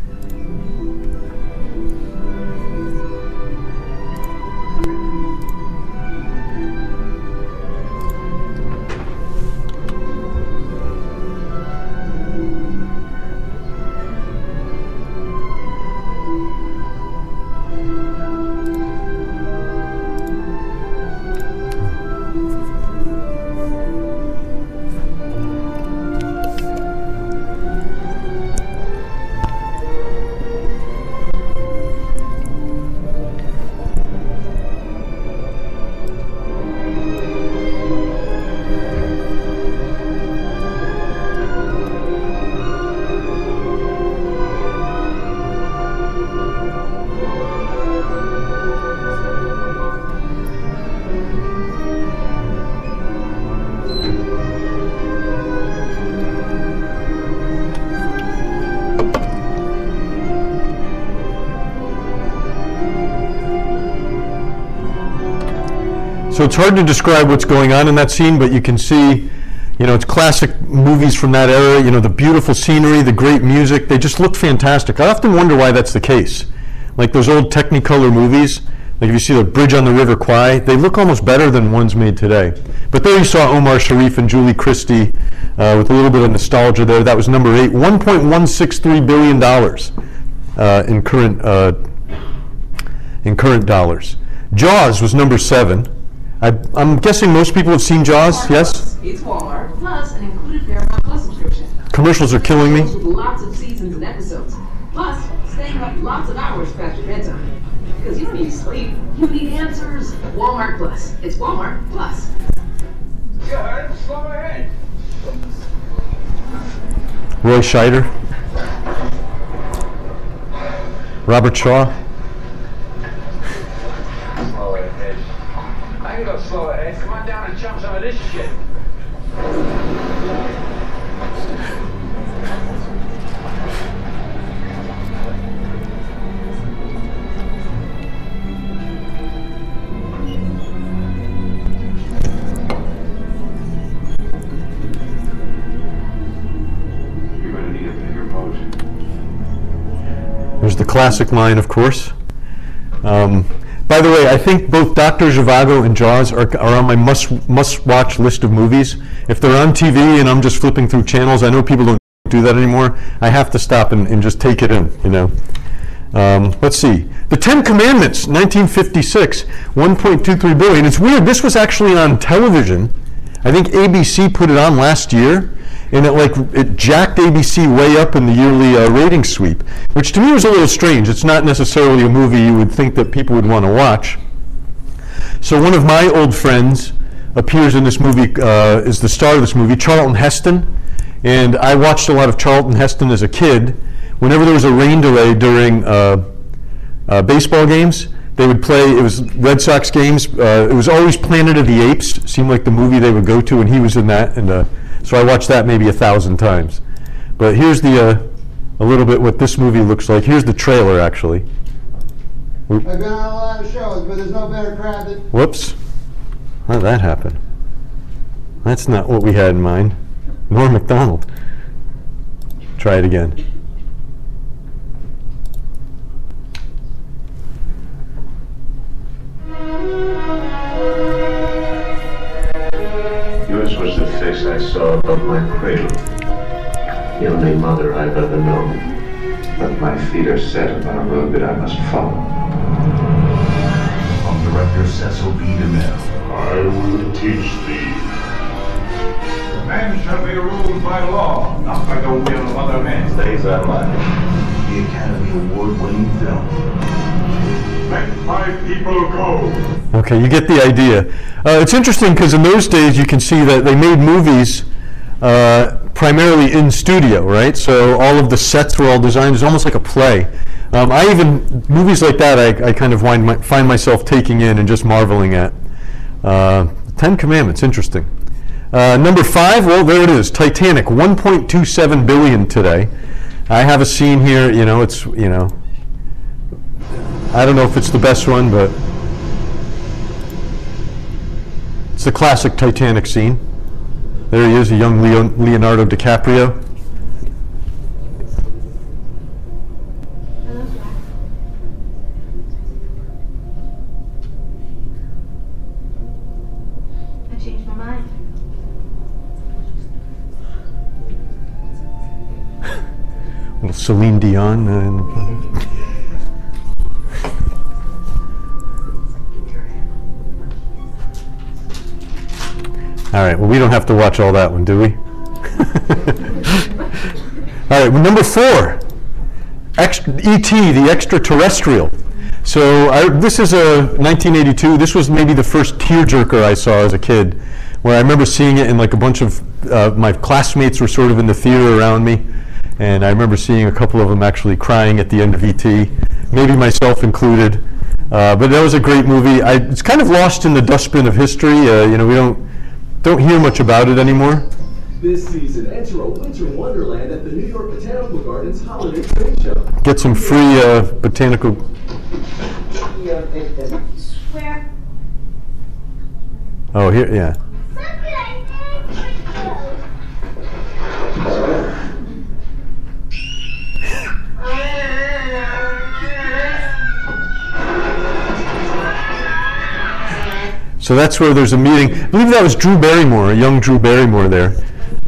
So it's hard to describe what's going on in that scene, but you can see, you know, it's classic movies from that era. You know, the beautiful scenery, the great music. They just look fantastic. I often wonder why that's the case. Like those old Technicolor movies, like if you see the Bridge on the River Kwai, they look almost better than ones made today. But there you saw Omar Sharif and Julie Christie uh, with a little bit of nostalgia there. That was number eight, $1.163 billion uh, in current uh, in current dollars. Jaws was number seven. I, I'm guessing most people have seen Jaws. Yes. It's Walmart Plus an included Paramount Plus subscription. Commercials are killing me. With lots of seasons and episodes. Plus, staying up lots of hours past your bedtime. Because you don't need sleep, you need answers. Walmart Plus. It's Walmart Plus. Heard? Slow ahead. Roy Scheider. Robert Shaw. Classic line, of course. Um, by the way, I think both Dr. Zhivago and Jaws are, are on my must must watch list of movies. If they're on TV and I'm just flipping through channels, I know people don't do that anymore. I have to stop and, and just take it in, you know. Um, let's see. The Ten Commandments, 1956, 1.23 billion. It's weird. This was actually on television. I think ABC put it on last year, and it like it jacked ABC way up in the yearly uh, rating sweep, which to me was a little strange. It's not necessarily a movie you would think that people would want to watch. So one of my old friends appears in this movie, uh, is the star of this movie, Charlton Heston. And I watched a lot of Charlton Heston as a kid. Whenever there was a rain delay during uh, uh, baseball games, they would play, it was Red Sox games, uh, it was always Planet of the Apes, seemed like the movie they would go to, and he was in that. And uh, so I watched that maybe a thousand times. But here's the, uh, a little bit what this movie looks like. Here's the trailer, actually. I've been on a lot of shows, but there's no better crowd than. Whoops. How did that happen? That's not what we had in mind. Norm Macdonald. Try it again. Yours was the face I saw above my cradle. The only mother I've ever known. But my feet are set upon a road that I must follow. From director Cecil B. DeMille. I will teach thee. Man shall be ruled by law, not by the will of other men. Days are mine. The Academy Award-winning film. Let my people go. Okay, you get the idea. Uh, it's interesting because in those days you can see that they made movies uh, primarily in studio, right? So all of the sets were all designed. It's almost like a play. Um, I even movies like that I, I kind of find, my, find myself taking in and just marveling at. Uh, Ten Commandments, interesting. Uh, number five, well, there it is. Titanic, 1.27 billion today. I have a scene here. You know, it's you know. I don't know if it's the best one, but it's the classic Titanic scene. There he is, a young Leo, Leonardo DiCaprio. I changed my mind. Little Celine Dion. And, all right, well, we don't have to watch all that one, do we? all right, well, number four, Extra, E.T., the extraterrestrial. So I, this is a 1982. This was maybe the first tearjerker I saw as a kid, where I remember seeing it and like a bunch of uh, my classmates were sort of in the theater around me, and I remember seeing a couple of them actually crying at the end of E.T., maybe myself included. Uh, but that was a great movie. I, it's kind of lost in the dustbin of history. Uh, you know, we don't don't hear much about it anymore. This season, enter a winter wonderland at the New York Botanical Gardens Holiday Train Show. Get some free uh, botanical. Swear. Oh, here, yeah. So that's where there's a meeting. I believe that was Drew Barrymore, a young Drew Barrymore there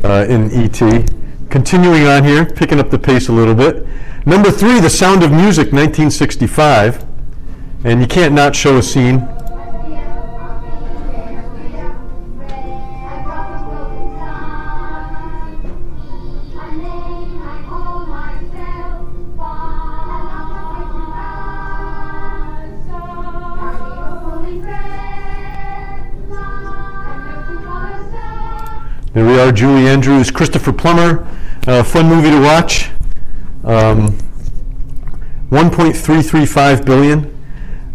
uh, in E.T. Continuing on here, picking up the pace a little bit. Number three, The Sound of Music, 1965. And you can't not show a scene. There we are, Julie Andrews, Christopher Plummer. Uh, fun movie to watch. Um, 1.335 billion.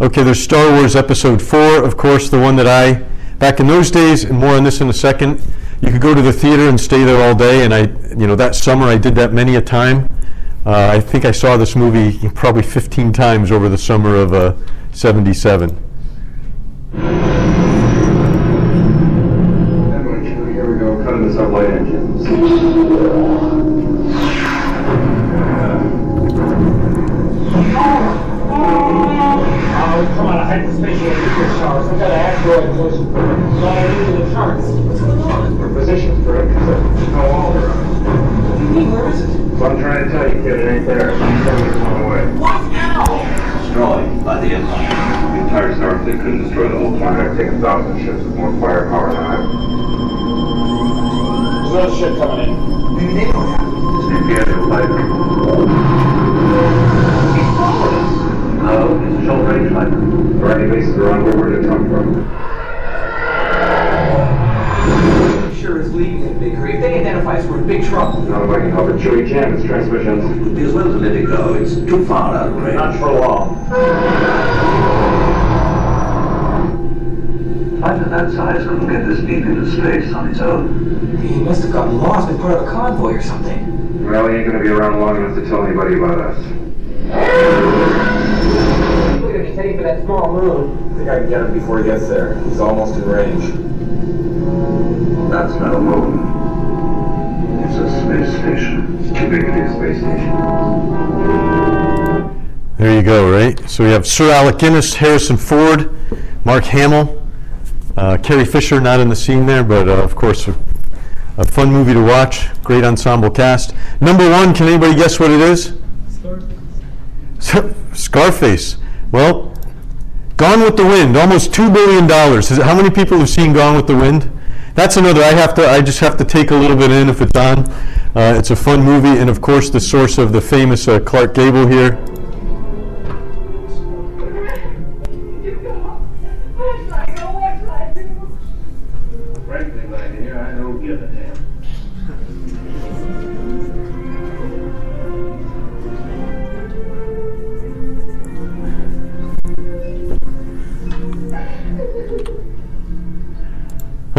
Okay, there's Star Wars Episode 4, of course, the one that I, back in those days, and more on this in a second, you could go to the theater and stay there all day, and I, you know, that summer I did that many a time. Uh, I think I saw this movie probably 15 times over the summer of uh, 77. Light engines. Kind of asteroid close. Flying into the charts. What's going on? We're positioned for it, no. What? Where is it? So I'm trying to tell you, kid, it ain't there. What now? Destroyed by the Empire. The entire Starfleet couldn't destroy the whole planet. I've taken thousand ships with more firepower than I have. There's another ship coming in. Maybe they know what happened. CPS will fighter. No, it's a short range fighter. There are any bases around where we're to come from? I'm sure it's leaving in big hurry. If they identify us, we're in big trouble. Not if I can help it. Chewie jam its transmissions. Would be as well to let it go. It's too far out of range. Not for long. Fighter that size couldn't get this deep into space on its own. He must have gotten lost and part of a convoy or something. Well, he ain't gonna be around long enough to tell anybody about us. Look at he's heading for that small moon. I think I can get him before he gets there. He's almost in range. That's not a moon. It's a space station. It's too big to be a space station. There you go, right? So we have Sir Alec Guinness, Harrison Ford, Mark Hamill, uh, Carrie Fisher, not in the scene there, but uh, of course, a, a fun movie to watch. Great ensemble cast. Number one, can anybody guess what it is? Scarface. Scarface. Well, Gone with the Wind, almost two billion dollars. How many people have seen Gone with the Wind? That's another. I have to. I just have to take a little bit in if it's on. Uh, it's a fun movie, and of course, the source of the famous uh, Clark Gable here.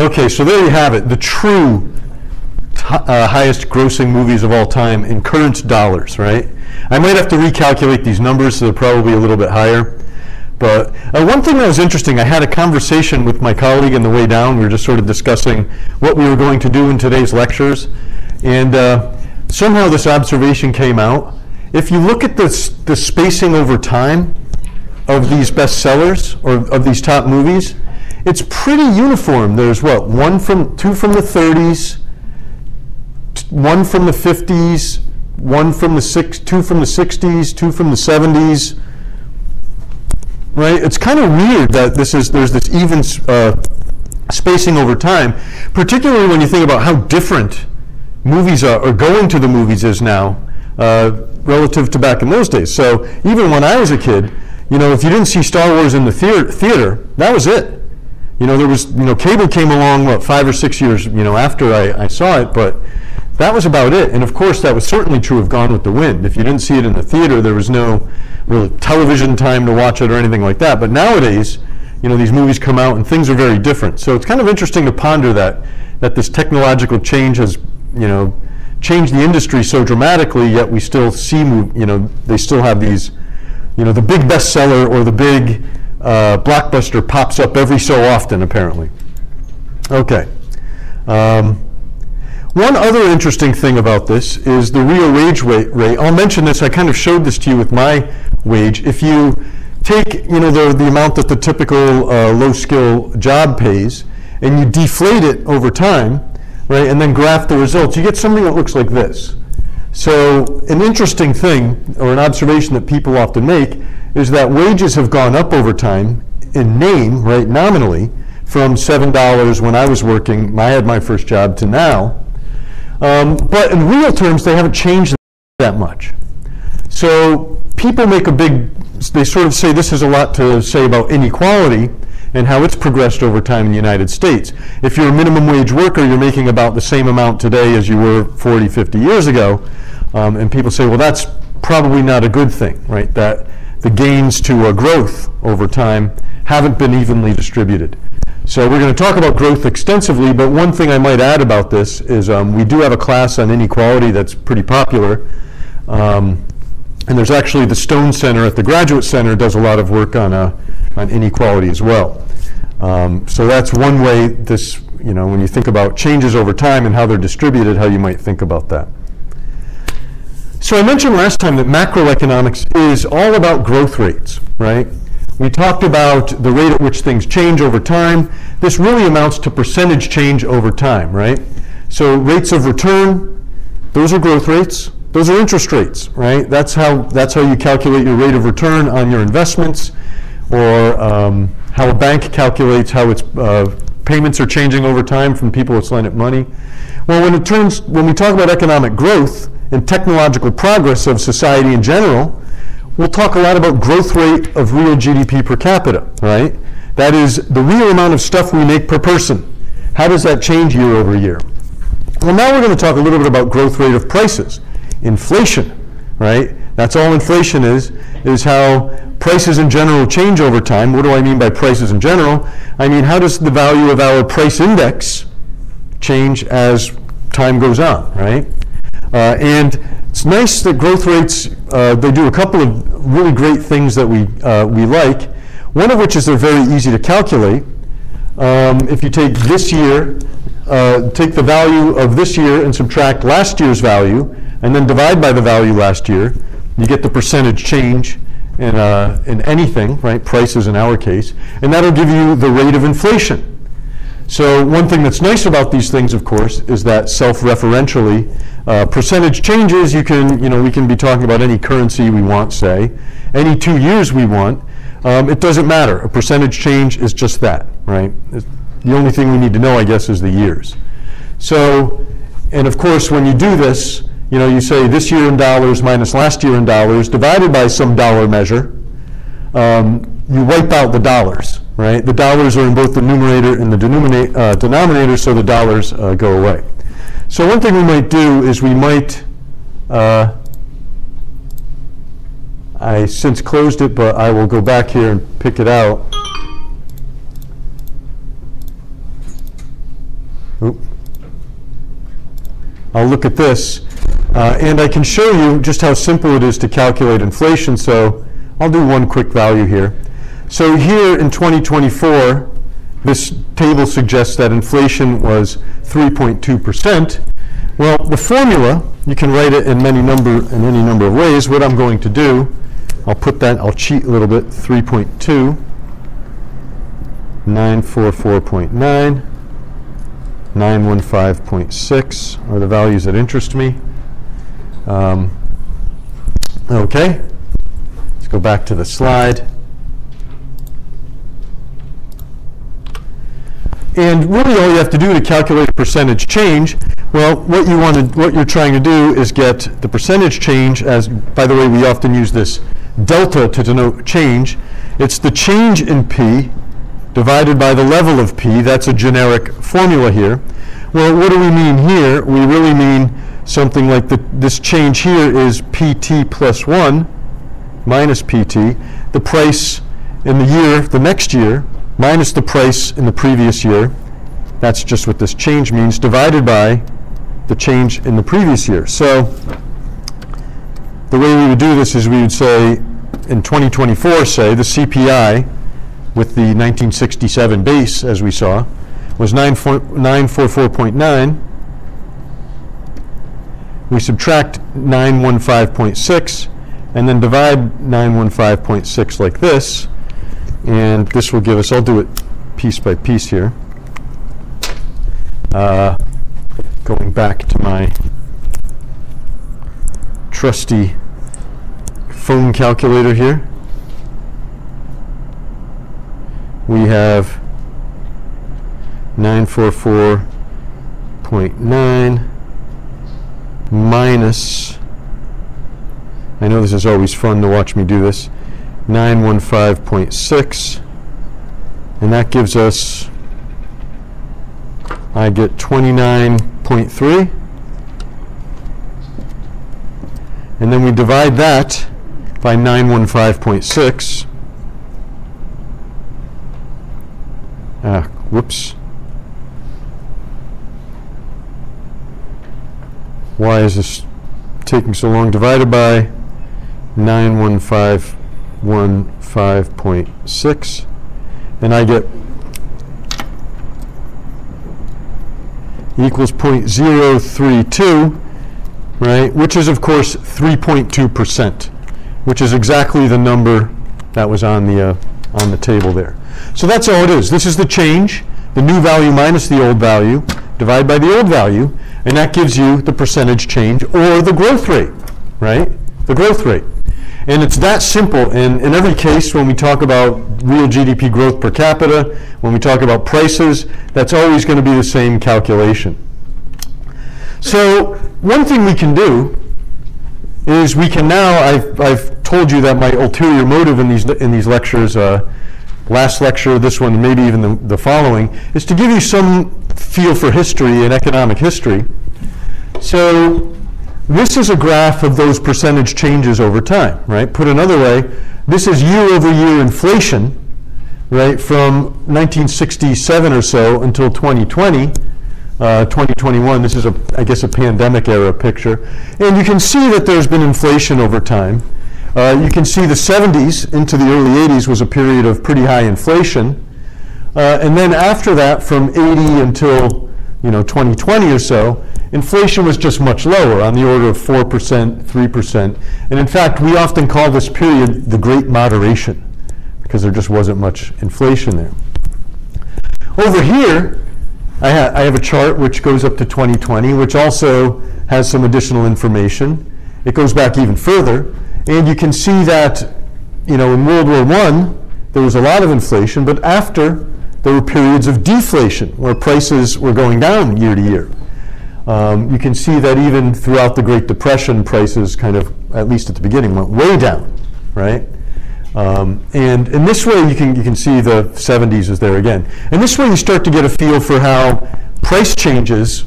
Okay, so there you have it. The true uh, highest grossing movies of all time in current dollars, right? I might have to recalculate these numbers, so they're probably a little bit higher. But uh, one thing that was interesting, I had a conversation with my colleague on the way down. We were just sort of discussing what we were going to do in today's lectures. And uh, somehow this observation came out. If you look at the, s- the spacing over time of these bestsellers or of these top movies, it's pretty uniform. There's what one from two from the 30s, one from the 50s, one from the six, two from the 60s, two from the 70s. Right? It's kind of weird that this is there's this even uh, spacing over time, particularly when you think about how different movies are, or going to the movies is now uh, relative to back in those days. So even when I was a kid, you know, if you didn't see Star Wars in the theater, theater that was it. You know, there was, you know, cable came along, what, five or six years, you know, after I, I saw it, but that was about it. And of course, that was certainly true of Gone with the Wind. If you didn't see it in the theater, there was no really television time to watch it or anything like that. But nowadays, you know, these movies come out and things are very different. So it's kind of interesting to ponder that, that this technological change has, you know, changed the industry so dramatically, yet we still see, you know, they still have these, you know, the big bestseller or the big uh, blockbuster pops up every so often, apparently. Okay. Um, one other interesting thing about this is the real wage rate. I'll mention this. I kind of showed this to you with my wage. If you take, you know, the, the amount that the typical uh, low-skill job pays, and you deflate it over time, right, and then graph the results, you get something that looks like this. So an interesting thing, or an observation that people often make, is that wages have gone up over time in name, right, nominally, from $7 when I was working, I had my first job, to now. Um, but in real terms, they haven't changed that much. So people make a big, they sort of say this has a lot to say about inequality and how it's progressed over time in the United States. If you're a minimum wage worker, you're making about the same amount today as you were 40, 50 years ago. Um, and people say, well, that's probably not a good thing, right? That the gains to uh, growth over time haven't been evenly distributed. So we're going to talk about growth extensively, but one thing I might add about this is um, we do have a class on inequality that's pretty popular. Um, and there's actually the Stone Center at the Graduate Center does a lot of work on, uh, on inequality as well. Um, so that's one way this, you know, when you think about changes over time and how they're distributed, how you might think about that. So I mentioned last time that macroeconomics is all about growth rates, right? We talked about the rate at which things change over time. This really amounts to percentage change over time, right? So rates of return, those are growth rates. Those are interest rates, right? That's how, that's how you calculate your rate of return on your investments or um, how a bank calculates how its uh, payments are changing over time from people it's lent it money. Well, when it turns, when we talk about economic growth and technological progress of society in general, we'll talk a lot about growth rate of real GDP per capita, right? That is the real amount of stuff we make per person. How does that change year over year? Well, now we're going to talk a little bit about growth rate of prices. Inflation, right? That's all inflation is, is how prices in general change over time. What do I mean by prices in general? I mean, how does the value of our price index change as time goes on, right? Uh, and it's nice that growth rates, uh, they do a couple of really great things that we, uh, we like. One of which is they're very easy to calculate. Um, if you take this year, uh, take the value of this year and subtract last year's value, and then divide by the value last year, you get the percentage change in, uh, in anything, right? Prices in our case, and that'll give you the rate of inflation. So one thing that's nice about these things, of course, is that self-referentially, uh, percentage changes, you can, you know, we can be talking about any currency we want, say, any two years we want. Um, it doesn't matter. A percentage change is just that, right? It's, the only thing we need to know, I guess, is the years. So, and of course, when you do this, you know, you say this year in dollars minus last year in dollars divided by some dollar measure. Um, you wipe out the dollars right? The dollars are in both the numerator and the uh, denominator, so the dollars uh, go away. So one thing we might do is we might, uh, I since closed it, but I will go back here and pick it out. Oop. I'll look at this, uh, and I can show you just how simple it is to calculate inflation, so I'll do one quick value here. So here in 2024, this table suggests that inflation was 3.2%. Well, the formula, you can write it in many number in any number of ways. What I'm going to do, I'll put that, I'll cheat a little bit, 3.2, 944.9, 915.6 are the values that interest me. Um, okay, let's go back to the slide. And really all you have to do to calculate a percentage change, well, what you want to, what you're trying to do is get the percentage change as, by the way, we often use this delta to denote change. It's the change in P divided by the level of P. That's a generic formula here. Well, what do we mean here? We really mean something like the, this change here is PT plus 1 minus PT. The price in the year, the next year, minus the price in the previous year. That's just what this change means, divided by the change in the previous year. So the way we would do this is we would say in 2024, say, the CPI with the 1967 base, as we saw, was 944.9. We subtract 915.6 and then divide 915.6 like this. And this will give us, I'll do it piece by piece here. Uh, going back to my trusty phone calculator here. We have 944.9 minus, I know this is always fun to watch me do this, 915.6, and that gives us, I get 29.3. And then we divide that by 915.6. Ah, whoops. Why is this taking so long? Divided by 91515.6. And I get equals 0.032 right? Which is, of course, 3.2%, which is exactly the number that was on the, uh, on the table there. So that's all it is. This is the change, the new value minus the old value, divide by the old value, and that gives you the percentage change or the growth rate, right? The growth rate. And it's that simple. And in every case, when we talk about real GDP growth per capita, when we talk about prices, that's always going to be the same calculation. So one thing we can do is we can now, I've, I've told you that my ulterior motive in these, in these lectures, uh, last lecture, this one, maybe even the, the following, is to give you some feel for history and economic history. So this is a graph of those percentage changes over time, right? Put another way, this is year over year inflation, right, from 1967 or so until 2020 uh, 2021. This is, a, I guess, a pandemic era picture. And you can see that there's been inflation over time. Uh, you can see the 70s into the early 80s was a period of pretty high inflation. Uh, and then after that, from 80 until you know 2020 or so, inflation was just much lower, on the order of 4%, 3%. And in fact, we often call this period the Great Moderation, because there just wasn't much inflation there. Over here, I, ha I have a chart which goes up to 2020, which also has some additional information. It goes back even further, and you can see that, you know, in World War I, there was a lot of inflation, but after, there were periods of deflation where prices were going down year to year. Um, you can see that even throughout the Great Depression, prices kind of, at least at the beginning, went way down, right? Um, and in this way, you can, you can see the 70s is there again. And this way, you start to get a feel for how price changes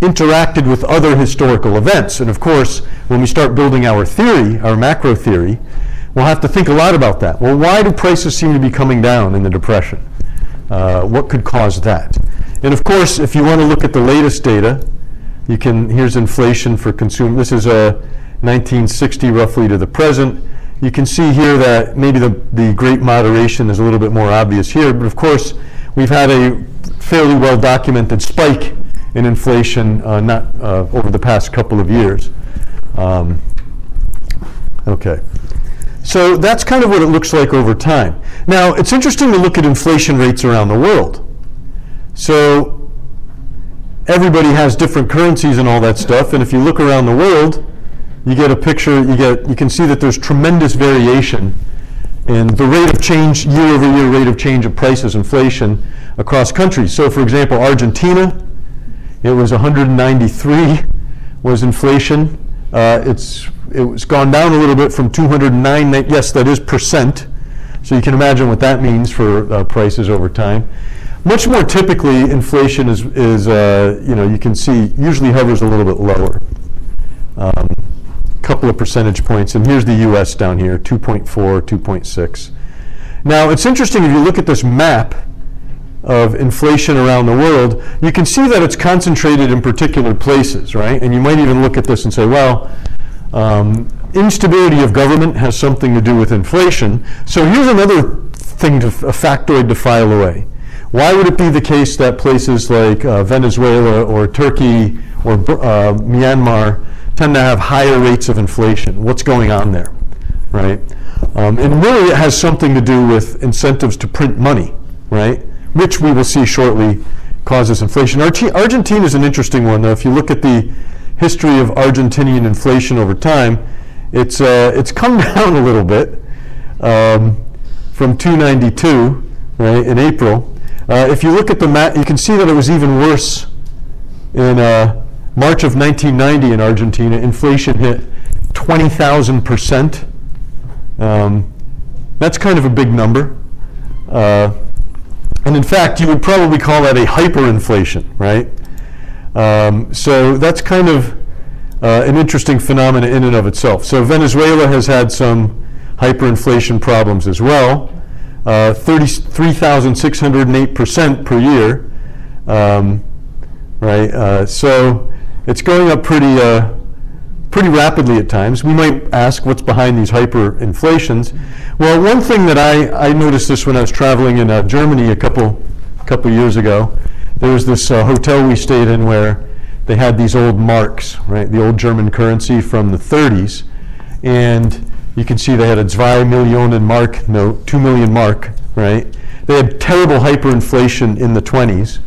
interacted with other historical events. And of course, when we start building our theory, our macro theory, we'll have to think a lot about that. Well, why do prices seem to be coming down in the Depression? Uh, what could cause that? And of course, if you want to look at the latest data, you can, here's inflation for consumer, this is a 1960 roughly to the present. You can see here that maybe the, the great moderation is a little bit more obvious here, but of course, we've had a fairly well documented spike in inflation uh, not uh, over the past couple of years. Um, okay. So that's kind of what it looks like over time. Now, it's interesting to look at inflation rates around the world. So everybody has different currencies and all that stuff, and if you look around the world, you get a picture, you get, you can see that there's tremendous variation in the rate of change, year over year rate of change of prices, inflation across countries. So for example, Argentina, it was 193 was inflation. Uh, it's, it was gone down a little bit from 209, yes, that is percent. So you can imagine what that means for uh, prices over time. Much more typically, inflation is, is uh, you know, you can see usually hovers a little bit lower. Um, couple of percentage points, and here's the US down here, 2.4, 2.6. Now, it's interesting if you look at this map of inflation around the world, you can see that it's concentrated in particular places, right? And you might even look at this and say, well, um, instability of government has something to do with inflation. So here's another thing, to, a factoid to file away. Why would it be the case that places like uh, Venezuela or Turkey or uh, Myanmar tend to have higher rates of inflation? What's going on there, right? Um, and really, it has something to do with incentives to print money, right? Which we will see shortly causes inflation. Arge- Argentina is an interesting one, though. If you look at the history of Argentinian inflation over time, it's uh, it's come down a little bit um, from 292, right, in April. Uh, if you look at the map, you can see that it was even worse in uh, March of 1990 in Argentina. Inflation hit 20,000 percent. Um, that's kind of a big number. Uh, and in fact, you would probably call that a hyperinflation, right? Um, so that's kind of uh, an interesting phenomenon in and of itself. So Venezuela has had some hyperinflation problems as well. Uh, 33,608% per year, um, right? Uh, so it's going up pretty, uh, pretty rapidly at times. We might ask what's behind these hyperinflations. Well, one thing that I, I noticed this when I was traveling in uh, Germany a couple, couple years ago. There was this uh, hotel we stayed in where they had these old marks, right? The old German currency from the 30s. And you can see they had a zwei Millionen Mark note, 2 million mark, right? They had terrible hyperinflation in the 20s.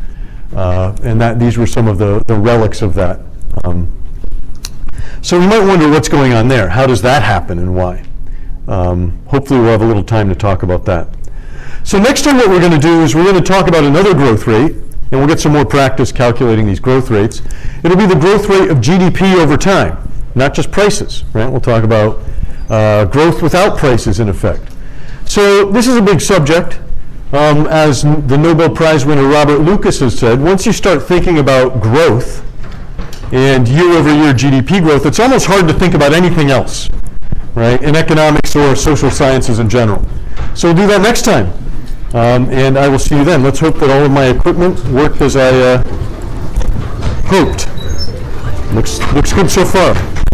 Uh, and that these were some of the, the relics of that. Um, so you might wonder what's going on there. How does that happen and why? Um, hopefully we'll have a little time to talk about that. So next time what we're going to do is we're going to talk about another growth rate, and we'll get some more practice calculating these growth rates. It'll be the growth rate of GDP over time, not just prices, right? We'll talk about uh, growth without prices in effect. So this is a big subject. Um, as the Nobel Prize winner Robert Lucas has said, once you start thinking about growth and year-over-year GDP growth, it's almost hard to think about anything else, right, in economics or social sciences in general. So we'll do that next time. Um, and I will see you then. Let's hope that all of my equipment worked as I uh, hoped. Looks, looks good so far.